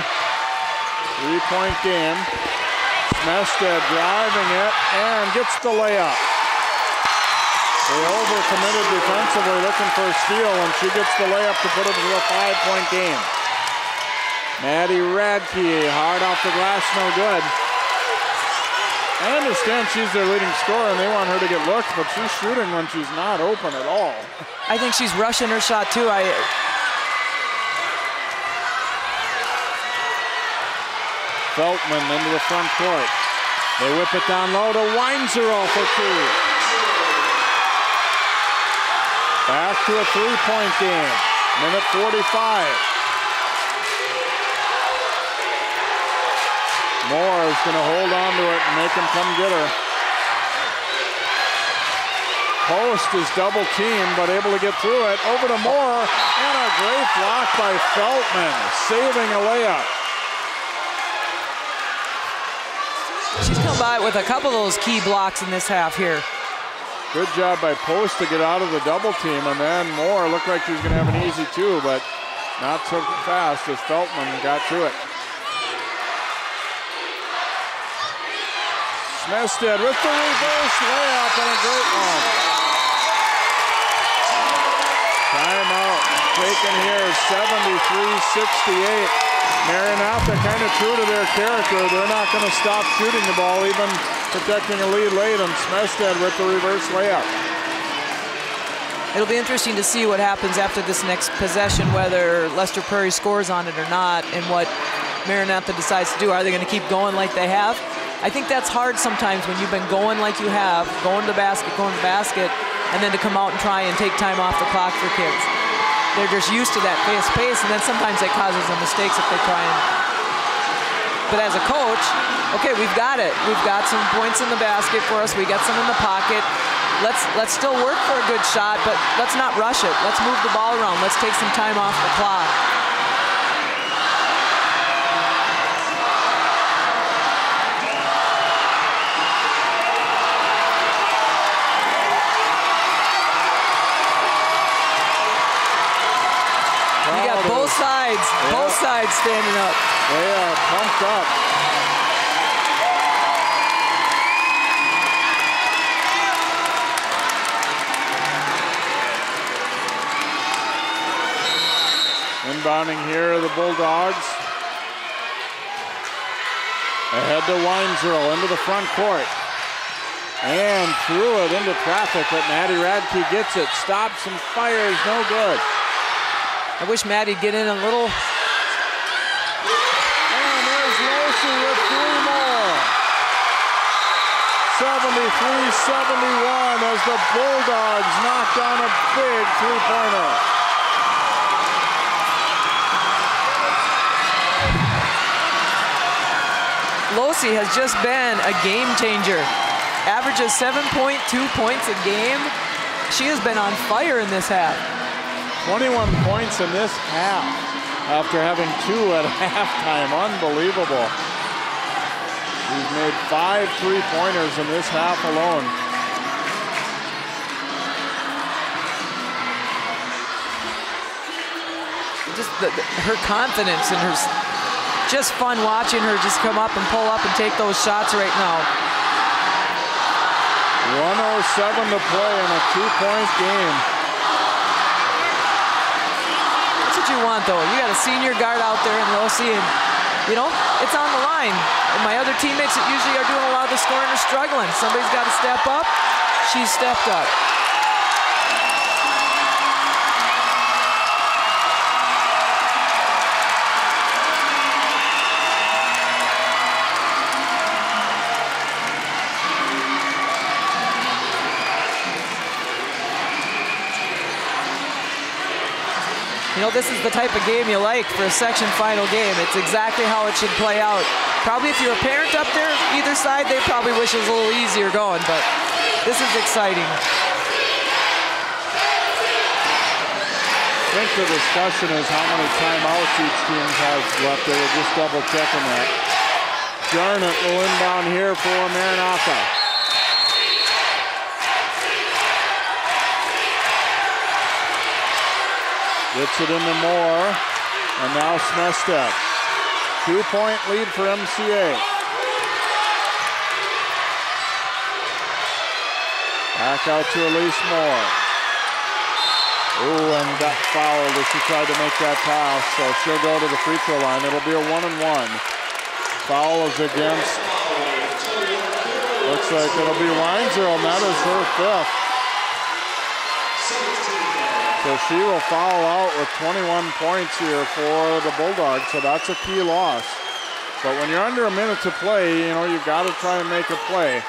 Three-point game. Smestad driving it and gets the layup. They overcommitted defensively looking for a steal, and she gets the layup to put it to a five-point game. Maddie Radke, hard off the glass, no good. I understand she's their leading scorer and they want her to get looked, but she's shooting when she's not open at all. I think she's rushing her shot too. I Feltman into the front court. They whip it down low to Weinzierl for two. Back to a three-point game. Minute 45. Moore is going to hold on to it and make him come get her. Post is double teamed, but able to get through it. Over to Moore, and a great block by Feltman, saving a layup. With a couple of those key blocks in this half here. Good job by Post to get out of the double team, and then Moore looked like she was going to have an easy two, but not so fast as Feltman got to it. Smestad with the reverse layup and a great one. Timeout taken here, 73-68. Maranatha kind of true to their character. They're not going to stop shooting the ball, even protecting a lead late, and Smestad with the reverse layup. It'll be interesting to see what happens after this next possession, whether Lester Prairie scores on it or not, and what Maranatha decides to do. Are they going to keep going like they have? I think that's hard sometimes when you've been going like you have, going to the basket, going to the basket, and then to come out and try and take time off the clock for kids. They're just used to that fast pace, and then sometimes that causes them mistakes if they try and. But as a coach, okay, we've got it. We've got some points in the basket for us. We got some in the pocket. Let's let's still work for a good shot, but let's not rush it. Let's move the ball around. Let's take some time off the clock. Sides, yeah. both sides standing up. They are pumped up. Inbounding here are the Bulldogs. Ahead to Weinzierl into the front court. and threw it into traffic, but Maddie Radke gets it, stops and fires, no good. I wish Maddie'd get in a little. And there's Losey with three more. 73-71 as the Bulldogs knock down a big three-pointer. Losey has just been a game changer. Averages 7.2 points a game. She has been on fire in this half. 21 points in this half after having two at halftime. Unbelievable. He's made five three-pointers in this half alone. Just the, the, her confidence and her just fun watching her just come up and pull up and take those shots right now. 107 to play in a two-point game. That's what you want, though. You got a senior guard out there in Losey, and you know it's on the line. And my other teammates that usually are doing a lot of the scoring are struggling. Somebody's got to step up. She stepped up. This is the type of game you like for a section final game. It's exactly how it should play out. Probably if you're a parent up there, either side, they probably wish it was a little easier going, but this is exciting. I think the discussion is how many timeouts each team has left. They were just double checking that. Jarnett will inbound here for Maranatha. Gets it into Moore. And now Smestad. Two-point lead for MCA. Back out to Elise Moore. Ooh, and got fouled as she tried to make that pass. So she'll go to the free throw line. It'll be a one and one. Foul is against. Looks like it'll be Weinzierl, and that is her fifth. So she will foul out with 21 points here for the Bulldogs. So that's a key loss. But when you're under a minute to play, you know, you've got to try and make a play.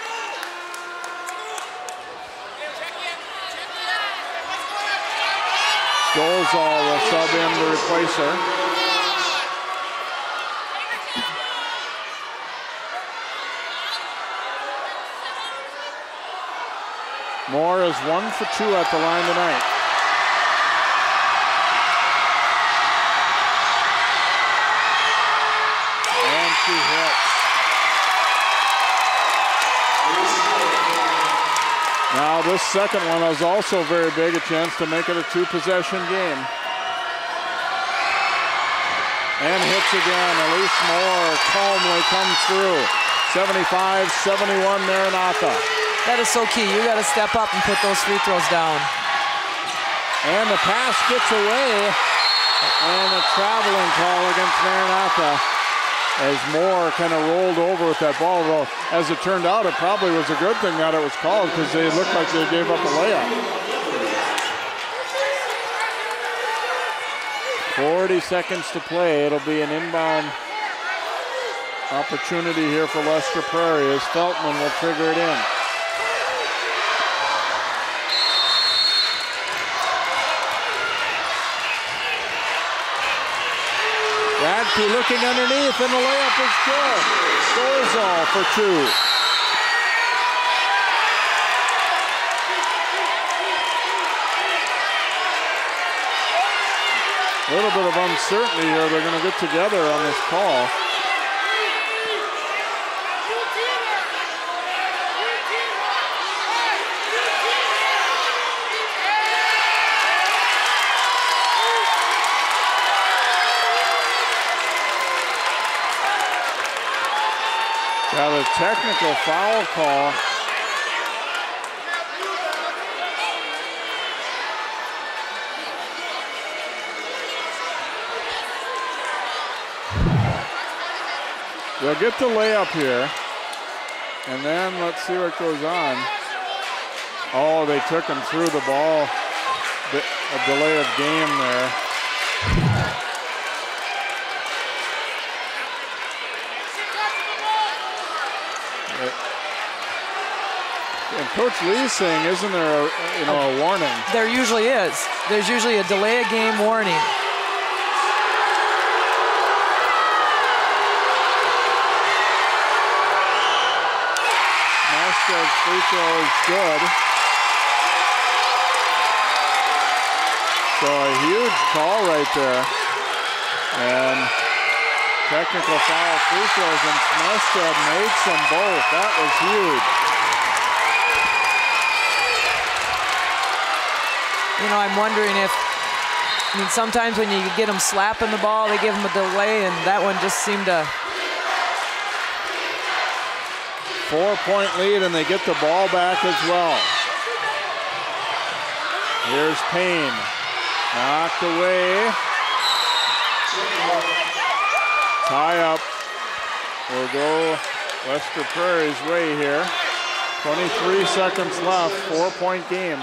Dolezal will sub in to replace her. Moore is one for two at the line tonight. This second one is also very big, a chance to make it a two-possession game. And hits again. Elise Moore calmly comes through. 75-71 Maranatha. That is so key. You got to step up and put those free throws down. And the pass gets away. And a traveling call against Maranatha as Moore kind of rolled over with that ball. Well, as it turned out, it probably was a good thing that it was called because they looked like they gave up a layup. 40 seconds to play. It'll be an inbound opportunity here for Lester Prairie as Feltman will trigger it in. Looking underneath, and the layup is good. Dolezal for two. A little bit of uncertainty here. They're going to get together on this call. Got a technical foul call. They'll get the layup here. And then let's see what goes on. Oh, they took him through the ball. A delay of game there. Coach Lee saying, isn't there a, you know, a warning? There usually is. There's usually a delay of game warning. Masters free throw is good. So a huge call right there. And technical foul free throws and Smestad makes them both. That was huge. You know, I'm wondering if, I mean, sometimes when you get them slapping the ball, they give them a delay, and that one just seemed to. Four-point lead, and they get the ball back as well. Here's Payne. Knocked away. Tie up will go Lester Prairie's way here. 23 seconds left, four-point game.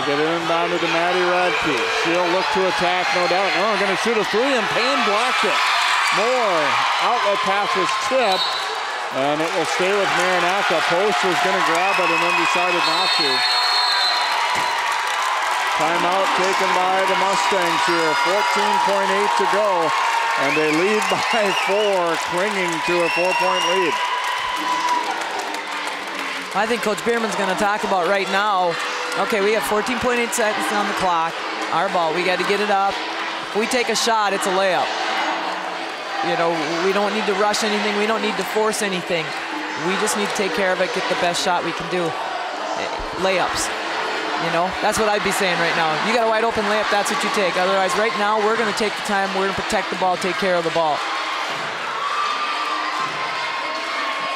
They get it inbounded to the Maddie Radke. She'll look to attack, no doubt. No, going to shoot a three, and Payne blocked it. Moore outlet pass was tipped, and it will stay with Maranatha. Post was going to grab it and then decided not to. Timeout taken by the Mustangs here. 14.8 to go, and they lead by four, clinging to a four-point lead. I think Coach Bierman's going to talk about right now Okay, we have 14.8 seconds on the clock. Our ball, we got to get it up. If we take a shot, it's a layup. You know, we don't need to rush anything. We don't need to force anything. We just need to take care of it, get the best shot we can do. Eh, layups. You know, that's what I'd be saying right now. You got a wide open layup, that's what you take. Otherwise, right now, we're going to take the time, we're going to protect the ball, take care of the ball.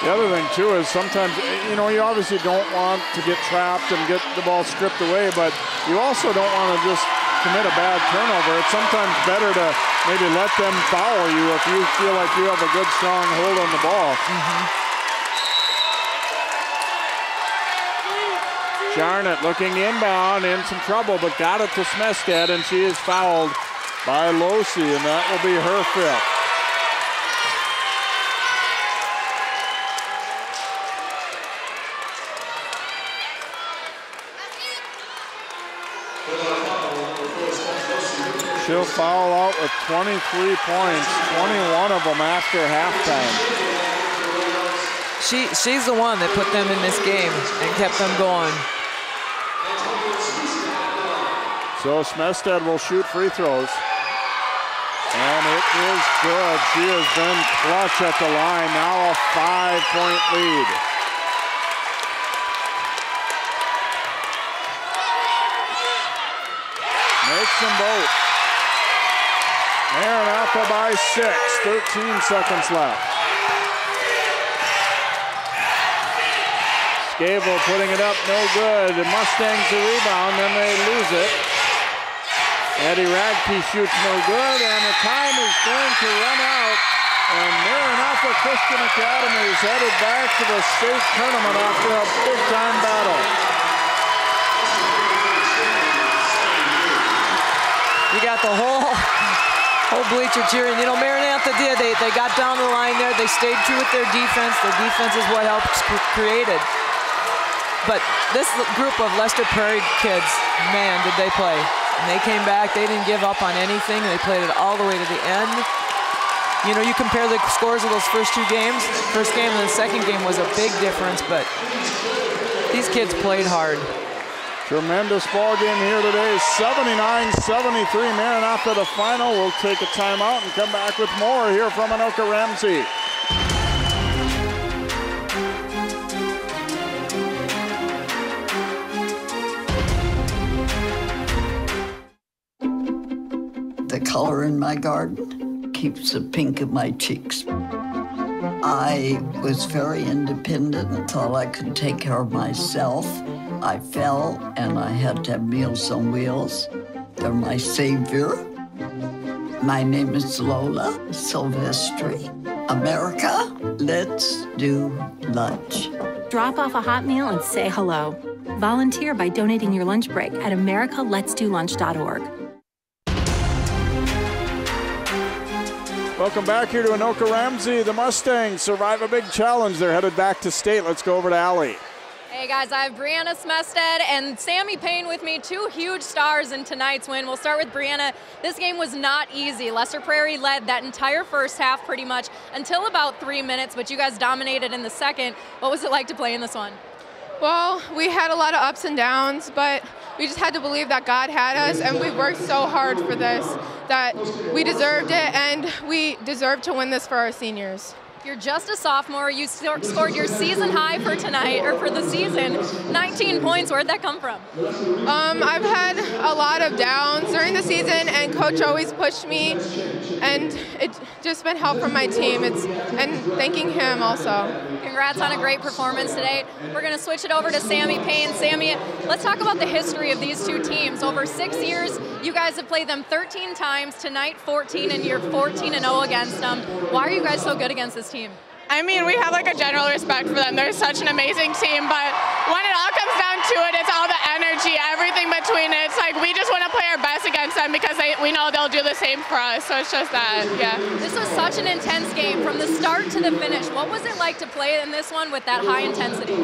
The other thing too is sometimes, you know, you obviously don't want to get trapped and get the ball stripped away, but you also don't want to just commit a bad turnover. It's sometimes better to maybe let them foul you if you feel like you have a good strong hold on the ball. Jarnett looking inbound in some trouble, but got it to Smestad, and she is fouled by Losi, and that will be her fifth. She'll foul out with 23 points, 21 of them after halftime. She, she's the one that put them in this game and kept them going. So Smestad will shoot free throws. And it is good. She has been clutch at the line. Now a five-point lead. Makes them both. Maranatha by six, 13 seconds left. Scavo putting it up, no good. The Mustangs the rebound, then they lose it. Eddie Radke shoots no good, and the time is going to run out. And Maranatha Christian Academy is headed back to the state tournament after a big-time battle. You got the whole whole bleacher cheering. You know, Maranatha did. They, they got down the line there. They stayed true with their defense. Their defense is what helped create it. But this group of Lester Prairie kids, man, did they play. And they came back. They didn't give up on anything. They played it all the way to the end. You know, you compare the scores of those first two games. First game and the second game was a big difference, but these kids played hard. Tremendous ball game here today. 79-73 Maranatha the final. We'll take a timeout and come back with more here from Anoka Ramsey. The color in my garden keeps the pink in my cheeks. I was very independent and thought I could take care of myself. I fell and I had to have Meals on Wheels. They're my savior. My name is Lola Silvestri. America, let's do lunch. Drop off a hot meal and say hello. Volunteer by donating your lunch break at americaletsdolunch.org. Welcome back here to Anoka Ramsey. The Mustangs survive a big challenge. They're headed back to state. Let's go over to Allie. Hey guys, I have Brianna Smestad and Sammy Payne with me, two huge stars in tonight's win. We'll start with Brianna. This game was not easy. Lester Prairie led that entire first half pretty much until about three minutes, but you guys dominated in the second. What was it like to play in this one? Well, we had a lot of ups and downs, but we just had to believe that God had us, and we worked so hard for this that we deserved it, and we deserve to win this for our seniors. You're just a sophomore. You scored your season high for tonight, or for the season, 19 points. Where'd that come from? Um, I've had a lot of downs during the season, and coach always pushed me, and it's just been help from my team. It's and thanking him also. Congrats on a great performance today. We're going to switch it over to Sammy Payne. Sammy, let's talk about the history of these two teams. Over six years, you guys have played them 13 times. Tonight, 14, and you're 14 and 0 against them. Why are you guys so good against this team? I mean, we have like a general respect for them. They're such an amazing team, but when it all comes down to it, it's all the energy, everything between it. It's like we just want to play our best against them because they, we know they'll do the same for us. So it's just that, yeah. This was such an intense game from the start to the finish. What was it like to play in this one with that high intensity?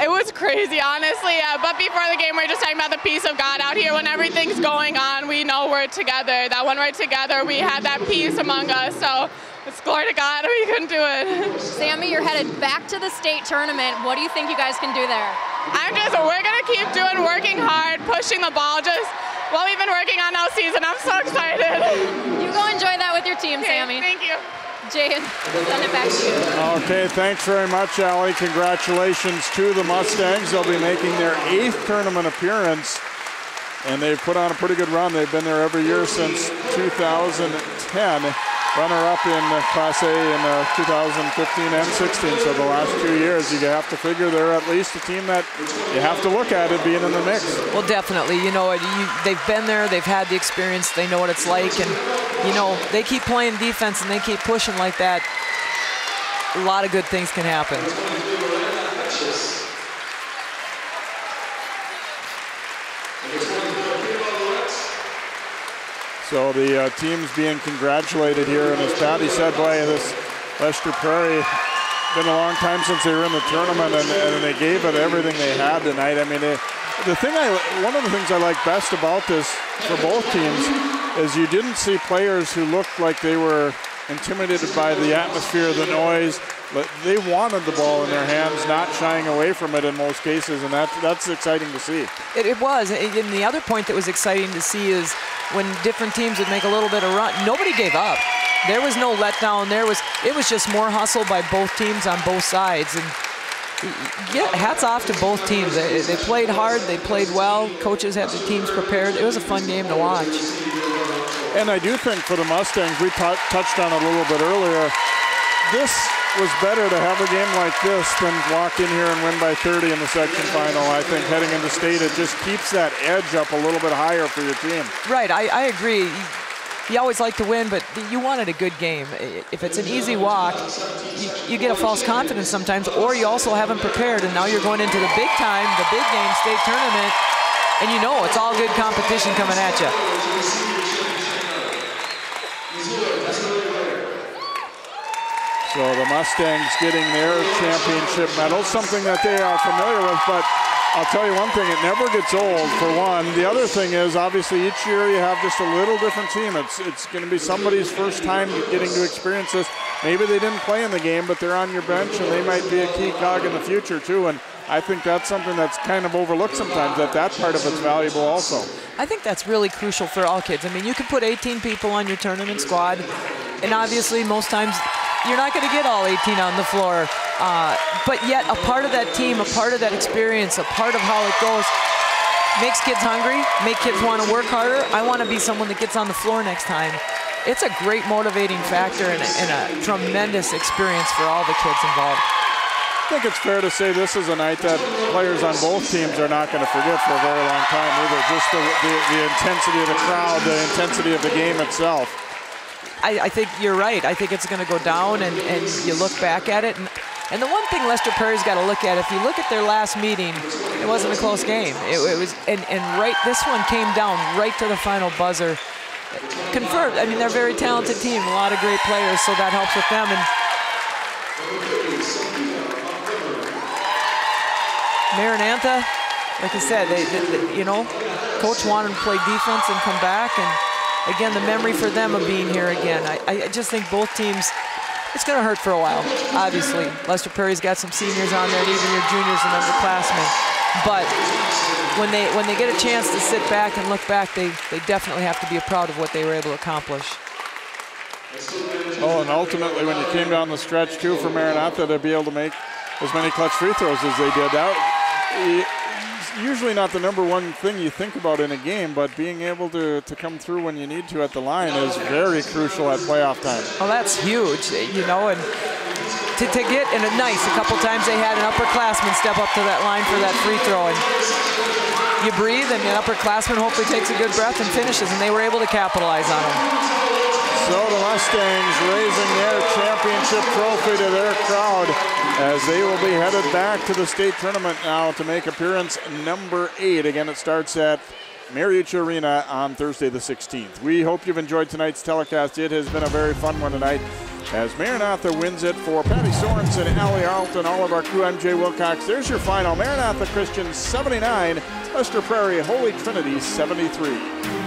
It was crazy, honestly. Yeah. But before the game, we are just talking about the peace of God out here. When everything's going on, we know we're together. That when we're together, we have that peace among us. So it's glory to God, we couldn't do it. Sammy, you're headed back to the state tournament. What do you think you guys can do there? I'm just, we're gonna keep doing, working hard, pushing the ball, just what we've been working on all season. I'm so excited. You go enjoy that with your team, okay, Sammy. Thank you. Jay, send it back to you. Okay, thanks very much, Allie. Congratulations to the Mustangs. They'll be making their eighth tournament appearance, and they've put on a pretty good run. They've been there every year since 2010 runner-up in Class A in uh, 2015 and 16. So the last two years, you have to figure they're at least a team that you have to look at it being in the mix. Well, definitely. You know, you, they've been there, they've had the experience, they know what it's like, and you know they keep playing defense and they keep pushing like that. A lot of good things can happen. So the uh, team's being congratulated here, and as Patty said, boy, this Lester Prairie been a long time since they were in the tournament, and, and they gave it everything they had tonight. I mean, it, the thing I, one of the things I like best about this for both teams is you didn't see players who looked like they were intimidated by the atmosphere, the noise. But they wanted the ball in their hands, not shying away from it in most cases, and that's that's exciting to see. It, it was, and the other point that was exciting to see is when different teams would make a little bit of run, nobody gave up. There was no letdown. There was it was just more hustle by both teams on both sides, and yeah, hats off to both teams. They, they played hard. They played well. Coaches had the teams prepared. It was a fun game to watch. And I do think for the Mustangs, we touched on it a little bit earlier. This was better to have a game like this than walk in here and win by 30 in the section final. I think heading into state, it just keeps that edge up a little bit higher for your team. Right, I, I agree. You always like to win, but you wanted a good game. If it's an easy walk, you, you, get a false confidence sometimes, or you also haven't prepared, and now you're going into the big time, the big game, state tournament, and you know it's all good competition coming at you. So the Mustangs getting their championship medal, something that they are familiar with, but I'll tell you one thing, it never gets old, for one. The other thing is, obviously, each year you have just a little different team. It's, it's going to be somebody's first time getting to experience this. Maybe they didn't play in the game, but they're on your bench, and they might be a key cog in the future, too. And I think that's something that's kind of overlooked sometimes, that that part of it's valuable also. I think that's really crucial for all kids. I mean, you can put 18 people on your tournament squad, and obviously most times you're not going to get all 18 on the floor. Uh, but yet, a part of that team, a part of that experience, a part of how it goes, makes kids hungry, make kids want to work harder. I want to be someone that gets on the floor next time. it's a great motivating factor and a, and a tremendous experience for all the kids involved. I think it's fair to say this is a night that players on both teams are not going to forget for a very long time either. Just the, the, the intensity of the crowd, the intensity of the game itself. I, I think you're right. I think it's going to go down, and, and you look back at it. And, and the one thing Lester Prairie's got to look at, if you look at their last meeting, it wasn't a close game. It, it was, and, and right, this one came down right to the final buzzer. Confirmed. I mean, they're a very talented team, a lot of great players, so that helps with them. And Maranatha, like I said, they, they, they, you know, coach wanted to play defense and come back, and again, the memory for them of being here again. I, I just think both teams, it's going to hurt for a while, obviously. Lester Prairie's got some seniors on there, and even your juniors and underclassmen. But when they when they get a chance to sit back and look back, they, they definitely have to be proud of what they were able to accomplish. Oh, and ultimately, when you came down the stretch, too, for Maranatha to be able to make as many clutch free throws as they did, that usually not the number one thing you think about in a game, but being able to, to come through when you need to at the line is very crucial at playoff time. Well, that's huge, you know, and to, to get, and a nice, a couple times they had an upperclassman step up to that line for that free throw, and you breathe, and the upperclassman hopefully takes a good breath and finishes, and they were able to capitalize on it. So the Mustangs raising their championship trophy to their crowd as they will be headed back to the state tournament now to make appearance number eight. Again, it starts at Mariucci Arena on Thursday the 16th. We hope you've enjoyed tonight's telecast. It has been a very fun one tonight as Maranatha wins it for Patty Sorensen, Allie Alton, all of our crew. Jay Wilcox. There's your final. Maranatha Christian 79, Lester Prairie Holy Trinity 73.